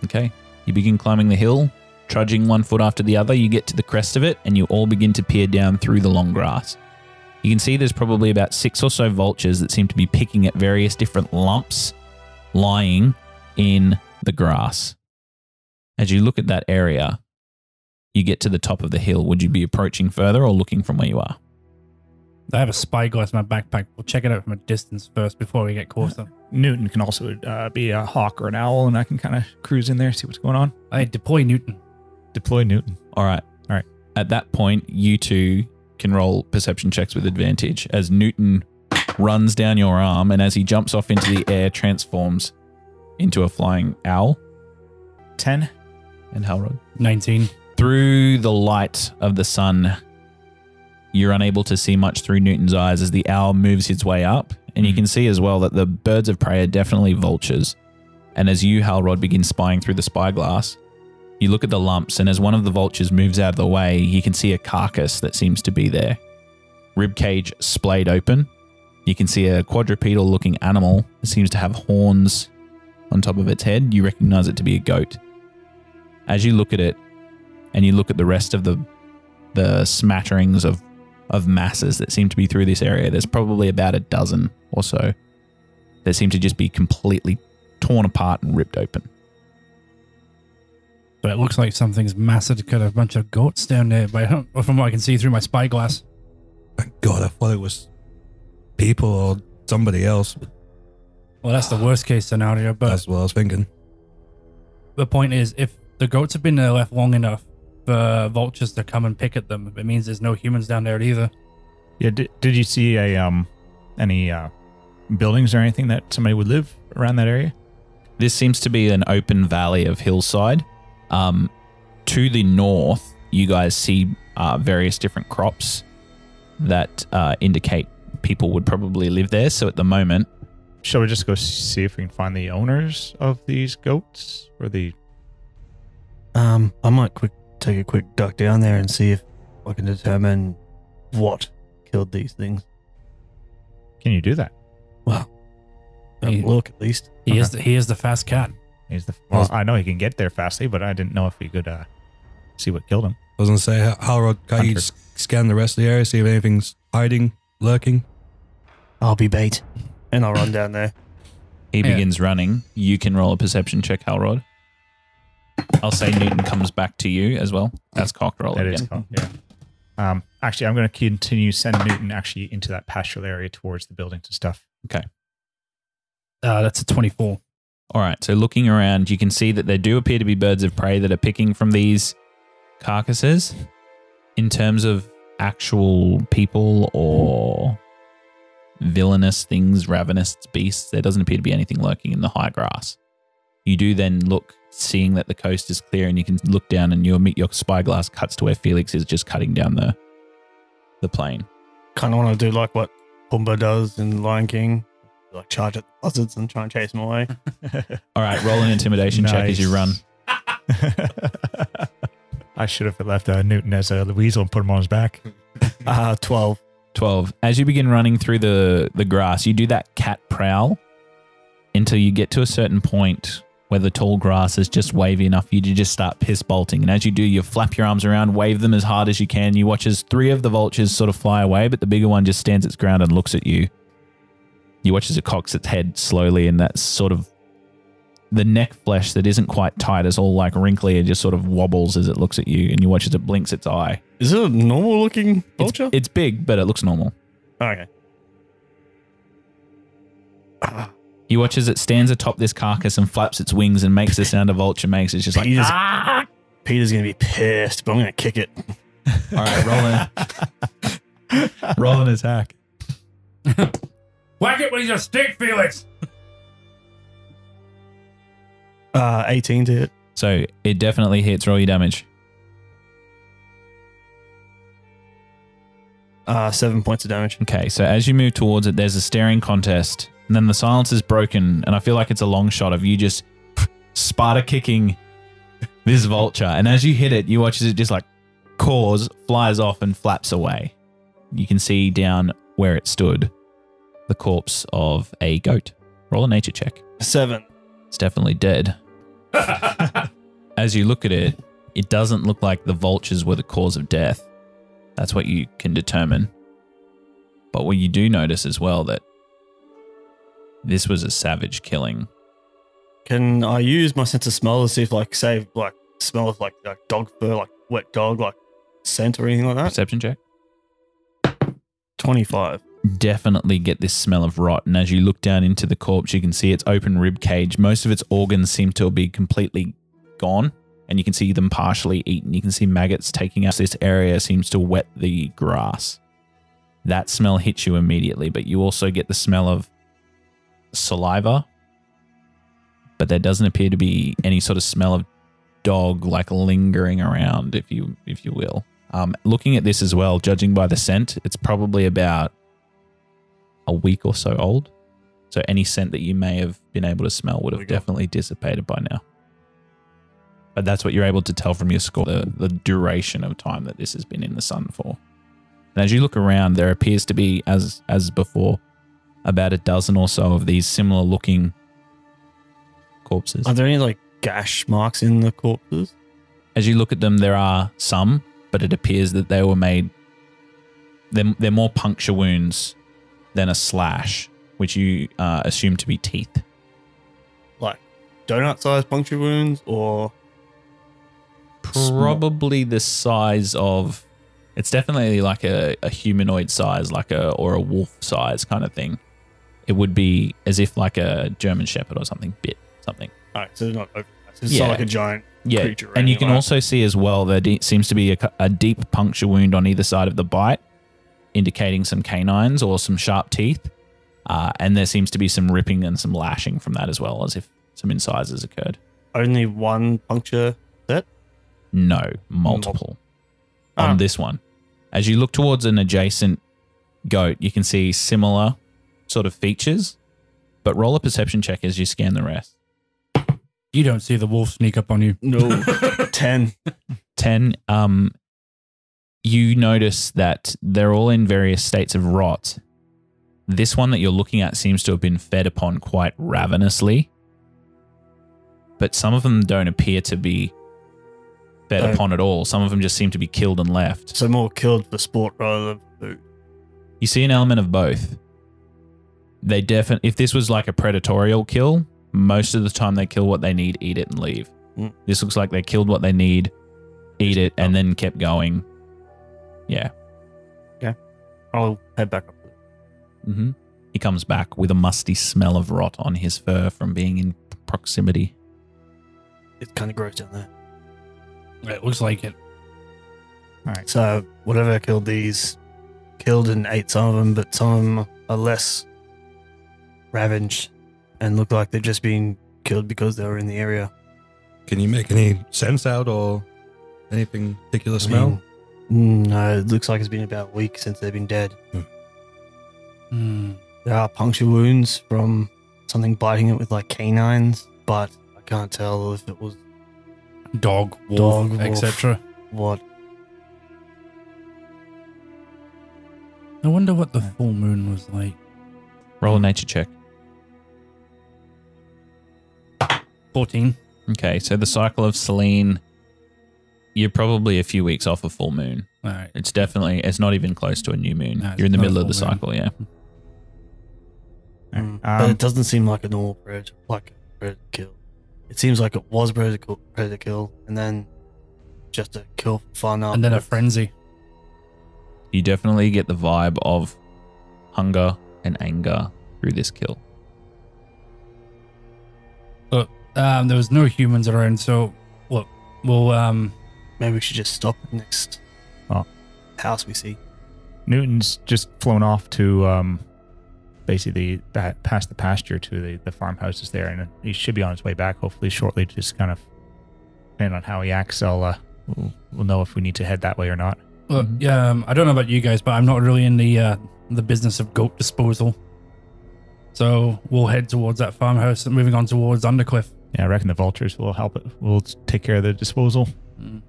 Okay. You begin climbing the hill, trudging one foot after the other. You get to the crest of it, and you all begin to peer down through the long grass. You can see there's probably about six or so vultures that seem to be picking at various different lumps lying in the grass. As you look at that area, you get to the top of the hill. Would you be approaching further or looking from where you are? I have a spyglass in my backpack. We'll check it out from a distance first before we get closer. Newton can also uh, be a hawk or an owl, and I can kind of cruise in there, see what's going on. I deploy Newton. Deploy Newton. All right. All right. At that point, you two can roll perception checks with advantage as Newton runs down your arm and as he jumps off into the air, transforms into a flying owl 10. and Halrod. 19. Through the light of the sun, you're unable to see much through Newton's eyes as the owl moves its way up. And you hmm. can see as well that the birds of prey are definitely vultures. And as you, Halrod, begin spying through the spyglass, you look at the lumps, and as one of the vultures moves out of the way, you can see a carcass that seems to be there. Ribcage splayed open. You can see a quadrupedal looking animal that seems to have horns on top of its head. You recognize it to be a goat. As you look at it, and you look at the rest of the the smatterings of of masses that seem to be through this area, there's probably about a dozen or so that seem to just be completely torn apart and ripped open. But it looks like something's massacred a bunch of goats down there. But I don't, from what I can see through my spyglass, Thank God, I thought it was people or somebody else. Well, that's the ah. worst case scenario. But that's what I was thinking. the point is, if the goats have been there left long enough for vultures to come and pick at them, it means there's no humans down there either. Yeah, did, did you see a um any uh, buildings or anything that somebody would live around that area? This seems to be an open valley of hillside. Um, to the north, you guys see uh, various different crops that uh, indicate people would probably live there. So at the moment, Shall we just go see if we can find the owners of these goats or the? Um, I might quick take a quick duck down there and see if I can determine what killed these things. Can you do that? Well, a He- look at least. He is the, he is the fast cat. He's the. Well, I know he can get there fastly, but I didn't know if we could uh, see what killed him. I was gonna say, Hal- Halrod, can you Hunter. s- scan the rest of the area, see if anything's hiding, lurking? I'll be bait, and I'll run down there. he Yeah. begins running. You can roll a perception check, Halrod. I'll say Newton comes back to you as well. That's cock roll That again. is cool. Yeah. Um, actually, I'm going to continue send Newton actually into that pastoral area towards the buildings and stuff. Okay. Uh, that's a 24. All right. So looking around, you can see that there do appear to be birds of prey that are picking from these carcasses. In terms of actual people or villainous things, ravenous beasts, there doesn't appear to be anything lurking in the high grass. You do then look, seeing that the coast is clear, and you can look down, and your your spyglass cuts to where Felix is just cutting down the the plane. Kind of want to do like what Pumbaa does in Lion King, like charge at the buzzards and try and chase them away. All right, roll an intimidation check as you run. I should have left uh, Newton as a weasel and put him on his back. Uh, 12. 12. As you begin running through the, the grass, you do that cat prowl until you get to a certain point where the tall grass is just wavy enough for you to just start piss bolting. And as you do, you flap your arms around, wave them as hard as you can. You watch as three of the vultures sort of fly away, but the bigger one just stands its ground and looks at you. You watch as it cocks its head slowly, and that sort of the neck flesh that isn't quite tight is all like wrinkly and just sort of wobbles as it looks at you. And you watch as it blinks its eye. Is it a normal looking It's, vulture? it's big, but it looks normal. okay. Ah, You watches it stands atop this carcass and flaps its wings and makes the sound a vulture makes. It's just like, Peter's, "Ah!" Peter's going to be pissed, but I'm going to kick it. all right, rolling, rolling attack. Whack it with your stick, Felix. Uh, 18 to hit. So it definitely hits. Roll your damage. Uh, seven points of damage. Okay, so as you move towards it, there's a staring contest, and then the silence is broken, and I feel like it's a long shot of you just Sparta kicking this vulture, and as you hit it, you watch as it just like caws, flies off, and flaps away. You can see down where it stood the corpse of a goat. Roll a nature check. Seven. It's definitely dead. As you look at it, it doesn't look like the vultures were the cause of death. That's what you can determine. But what you do notice as well that this was a savage killing. Can I use my sense of smell to see if, like, say, like, smell of like, like dog fur, like wet dog, like scent or anything like that? Perception check. 25. Definitely get this smell of rot. And as you look down into the corpse, you can see its open rib cage. Most of its organs seem to be completely gone. And you can see them partially eaten. You can see maggots taking out this area seems to wet the grass. That smell hits you immediately, but you also get the smell of saliva. But there doesn't appear to be any sort of smell of dog like lingering around, if you if you will. Um, looking at this as well, judging by the scent, it's probably about a week or so old. So any scent that you may have been able to smell would have definitely dissipated by now. But that's what you're able to tell from your score, the, the duration of time that this has been in the sun for. And as you look around, there appears to be, as as before, about a dozen or so of these similar looking corpses. Are there any, like, gash marks in the corpses? As you look at them, there are some, but it appears that they were made. They're, they're more puncture wounds than a slash, which you uh, assume to be teeth. Like, donut sized puncture wounds or. Probably the size of. It's definitely like a, a humanoid size, like a or a wolf size kind of thing. It would be as if like a German Shepherd or something bit something. Alright, so they're not. It's Yeah. not like a giant Yeah, creature. and you can like also see as well there de- seems to be a, a deep puncture wound on either side of the bite, indicating some canines or some sharp teeth. Uh, and there seems to be some ripping and some lashing from that as well, as if some incisors occurred. Only one puncture set? No, multiple on Ah. this one. As you look towards an adjacent goat, you can see similar sort of features, but roll a perception check as you scan the rest. You don't see the wolf sneak up on you. No. 10. 10 um you notice that they're all in various states of rot this one that you're looking at seems to have been fed upon quite ravenously but some of them don't appear to be fed Oh. upon at all some of them just seem to be killed and left So more killed for sport rather than food. you see an element of both they definitely if this was like a predatorial kill most of the time they kill what they need eat it and leave Mm. this looks like they killed what they need eat it and then kept going yeah Okay. I'll head back up. Mm-hmm. He comes back with a musty smell of rot on his fur from being in proximity. It's kind of gross down there. It looks like it. All right. So whatever killed these, killed and ate some of them, but some of them are less ravaged and look like they're just being killed because they were in the area. Can you make any sense out or anything particular I smell? mean, mm, no, it looks like it's been about a week since they've been dead. Hmm. There are puncture wounds from something biting it with like canines, but I can't tell if it was Dog, wolf, Dog, etc. what. I wonder what the full moon was like. Roll a nature check. 14. Okay, so the cycle of Selene, you're probably a few weeks off a full moon. All right. It's definitely, it's not even close to a new moon. No, you're in the middle of the moon. cycle, yeah. Mm, but Um, it doesn't seem like a normal predator, like a predator kill. It seems like it was predator kill, predator kill, and then just a kill for fun. And then a frenzy. You definitely get the vibe of hunger and anger through this kill. Um, there was no humans around, so look, we'll um, Maybe we should just stop at the next Oh. house we see. Newton's just flown off to um, basically that past the pasture to the, the farmhouses there, and he should be on his way back hopefully shortly. Just kind of depending on how he acts, I'll uh, we'll, we'll know if we need to head that way or not. look, Mhm. yeah, um, I don't know about you guys, but I'm not really in the uh, the business of goat disposal. So we'll head towards that farmhouse and moving on towards Undercliff. Yeah, I reckon the vultures will help it. We'll take care of the disposal. Mm.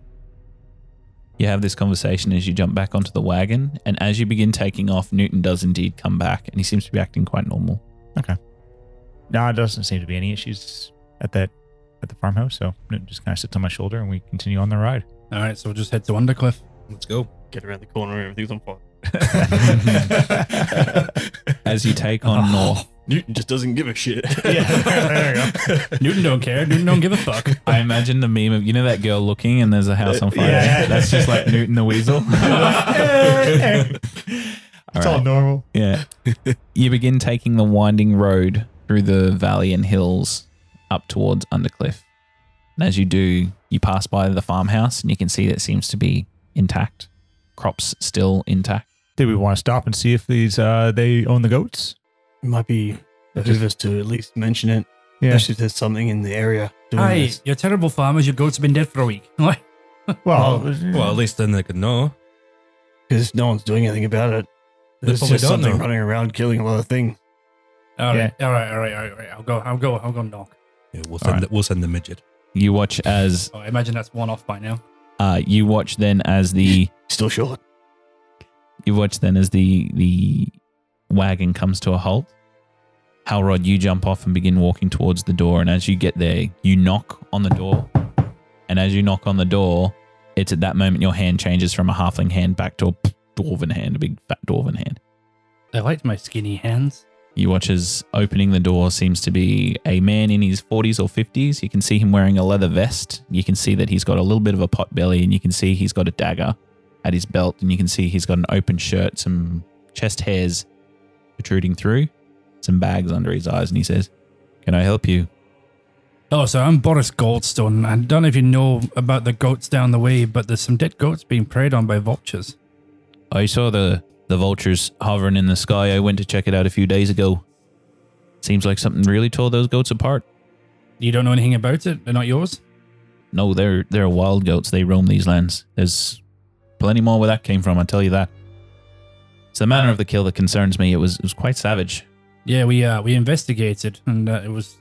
You have this conversation as you jump back onto the wagon, and as you begin taking off, Newton does indeed come back, and he seems to be acting quite normal. Okay. No, it doesn't seem to be any issues at that at the farmhouse. So Newton just kind of sits on my shoulder, and we continue on the ride. All right, so we'll just head to Undercliff. Let's go. Get around the corner and everything's on fire. As you take on north, Newton just doesn't give a shit. Yeah, there you go. Newton don't care. Newton don't give a fuck. I imagine the meme of you know that girl looking and there's a house on fire. Yeah. That's just like Newton the weasel. Eh, eh, eh. it's all normal. Yeah. you begin taking the winding road through the valley and hills up towards Undercliff. And as you do, you pass by the farmhouse and you can see that it seems to be intact. Crops still intact. Do we want to stop and see if these uh, they own the goats? It might be behoove us to at least mention it, Yeah. especially if there's something in the area. doing Hi, this. you're terrible farmers. Your goats have been dead for a week. Like, Well, Well, at least then they could know. because no one's doing anything about it. They There's probably just don't something know. running around killing a lot of things. all right, all right, all right, all right, all right. I'll go. I'll go. I'll go knock. Yeah, we'll send Alright. the, we'll send the midget. You watch as Oh, I imagine that's one off by now. uh, you watch then as the Still short. you watch then as the the wagon comes to a halt. Halrod, you jump off and begin walking towards the door, and as you get there, you knock on the door. And as you knock on the door, it's at that moment your hand changes from a halfling hand back to a dwarven hand, a big fat dwarven hand. I liked my skinny hands. You watch as opening the door seems to be a man in his 40s or 50s. You can see him wearing a leather vest. You can see that he's got a little bit of a pot belly, and you can see he's got a dagger at his belt, and you can see he's got an open shirt, some chest hairs protruding through, some bags under his eyes, and he says, Can I help you? Oh, so I'm Boris Goldstone. I don't know if you know about the goats down the way, but there's some dead goats being preyed on by vultures. I saw the, the vultures hovering in the sky. I went to check it out a few days ago. Seems like something really tore those goats apart. You don't know anything about it? They're not yours? No, they're they're wild goats. They roam these lands. There's plenty more where that came from. I tell you that. It's the manner of the kill that concerns me. It was it was quite savage. Yeah, we uh we investigated, and uh, it was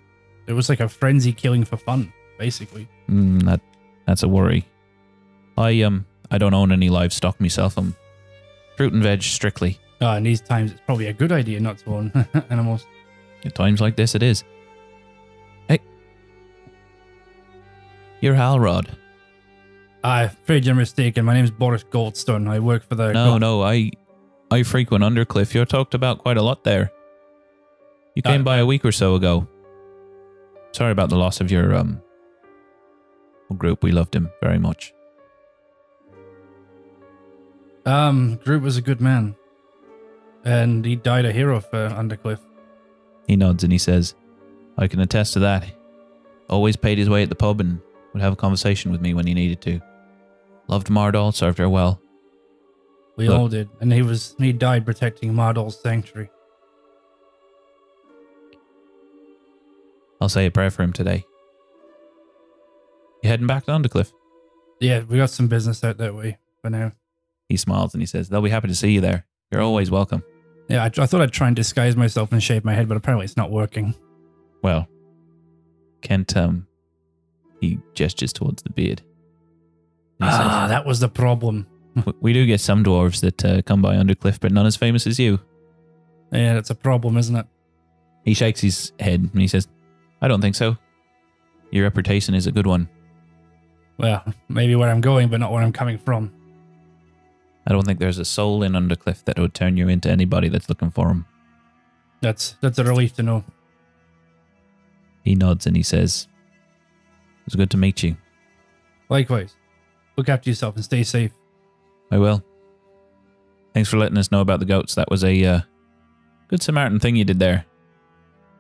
it was like a frenzy killing for fun, basically. Mm, that that's a worry. I um I don't own any livestock myself. I'm fruit and veg strictly. Uh, in these times, it's probably a good idea not to own animals. At times like this, it is. Hey, you're Halrod. I afraid you're mistaken. My name's Boris Goldstone. I work for the No, no, I I frequent Undercliff. You're talked about quite a lot there. You came Uh, by a week or so ago. Sorry about the loss of your um group. We loved him very much. Um, Groot was a good man, and he died a hero for Undercliff. He nods and he says, I can attest to that. Always paid his way at the pub and would have a conversation with me when he needed to. Loved Mardol, served her well. We Look. all did, and he was he died protecting Mardol's sanctuary. I'll say a prayer for him today. You heading back to Undercliff? Yeah, we got some business out that way for now. He smiles and he says, They'll be happy to see you there. You're always welcome. Yeah, I, I thought I'd try and disguise myself and shave my head, but apparently it's not working. Well, Kent, um, he gestures towards the beard. He says, Ah, that was the problem. "W- We do get some dwarves that uh, come by Undercliff, but none as famous as you. Yeah, that's a problem, isn't it? He shakes his head and he says, I don't think so. Your reputation is a good one. Well, maybe where I'm going, but not where I'm coming from. I don't think there's a soul in Undercliff that would turn you into anybody that's looking for him. That's that's a relief to know. He nods and he says, It was good to meet you. Likewise, look after yourself and stay safe. I will. Thanks for letting us know about the goats. That was a uh, good Samaritan thing you did there.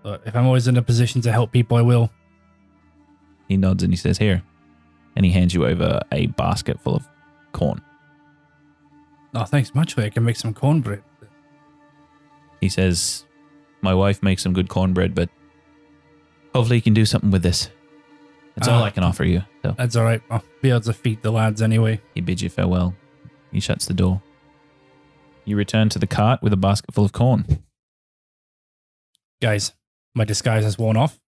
But if I'm always in a position to help people, I will. He nods and he says, Here. And he hands you over a basket full of corn. Oh, thanks much. I can make some cornbread. He says, My wife makes some good cornbread, but hopefully you can do something with this. That's all Ah. I can offer you. So That's all right. I'll be able to feed the lads anyway. he bids you farewell. He shuts the door. You return to the cart with a basket full of corn. Guys, my disguise has worn off,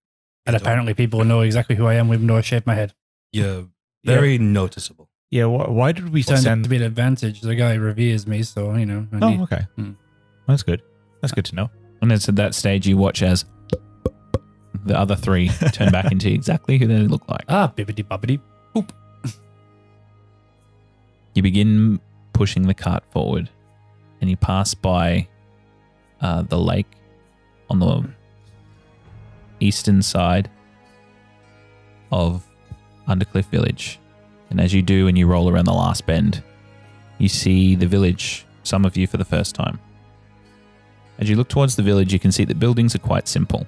and apparently people know exactly who I am even though I shaved my head. You're very noticeable. Yeah. Wh- why did we Turned out send? to be an advantage. The guy reveres me, so you know. I Oh, need- okay. Hmm. That's good. That's good to know. And it's at that stage you watch as the other three turn back into exactly who they look like. Ah, bibbidi bobbidi. You begin pushing the cart forward and you pass by uh, the lake on the eastern side of Undercliff Village. And as you do and you roll around the last bend, you see the village, some of you for the first time. As you look towards the village, you can see that buildings are quite simple.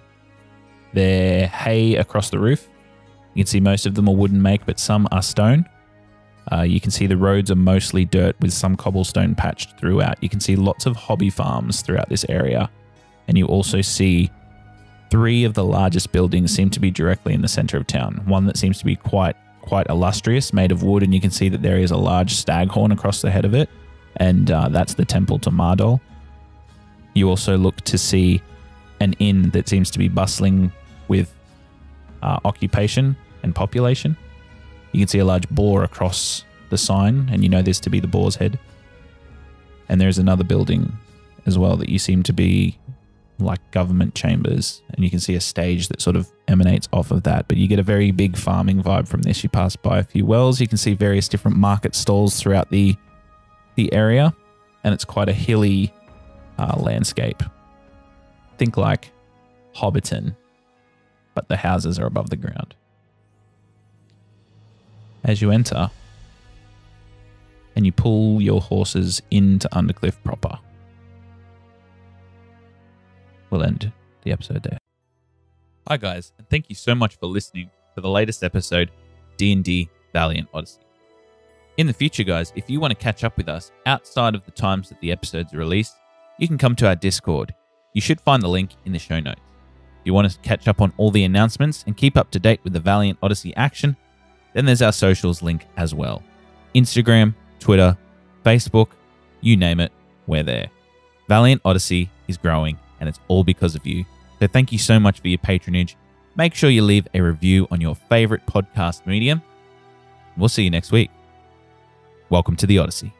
They're hay across the roof. You can see most of them are wooden make, but some are stone. Uh, you can see the roads are mostly dirt with some cobblestone patched throughout. You can see lots of hobby farms throughout this area. And you also see three of the largest buildings seem to be directly in the center of town. One that seems to be quite quite illustrious, made of wood, and you can see that there is a large staghorn across the head of it, and uh, that's the temple to Mardol. You also look to see an inn that seems to be bustling with uh, occupation and population. You can see a large boar across the sign, and you know this to be the boar's head. And there's another building as well that you seem to be like government chambers, and you can see a stage that sort of emanates off of that. But you get a very big farming vibe from this. You pass by a few wells, you can see various different market stalls throughout the the area, and it's quite a hilly uh, landscape. Think like Hobbiton, but the houses are above the ground as you enter and you pull your horses into Undercliff proper. We'll end the episode there. Hi guys, and thank you so much for listening to the latest episode D&D Valiant Odyssey. In the future guys, if you want to catch up with us outside of the times that the episodes are released, you can come to our Discord. You should find the link in the show notes. If you want to catch up on all the announcements and keep up to date with the Valiant Odyssey action, then there's our socials link as well Instagram, Twitter, Facebook, you name it, we're there. Valiant Odyssey is growing, and it's all because of you. So thank you so much for your patronage. Make sure you leave a review on your favorite podcast medium. We'll see you next week. Welcome to the Odyssey.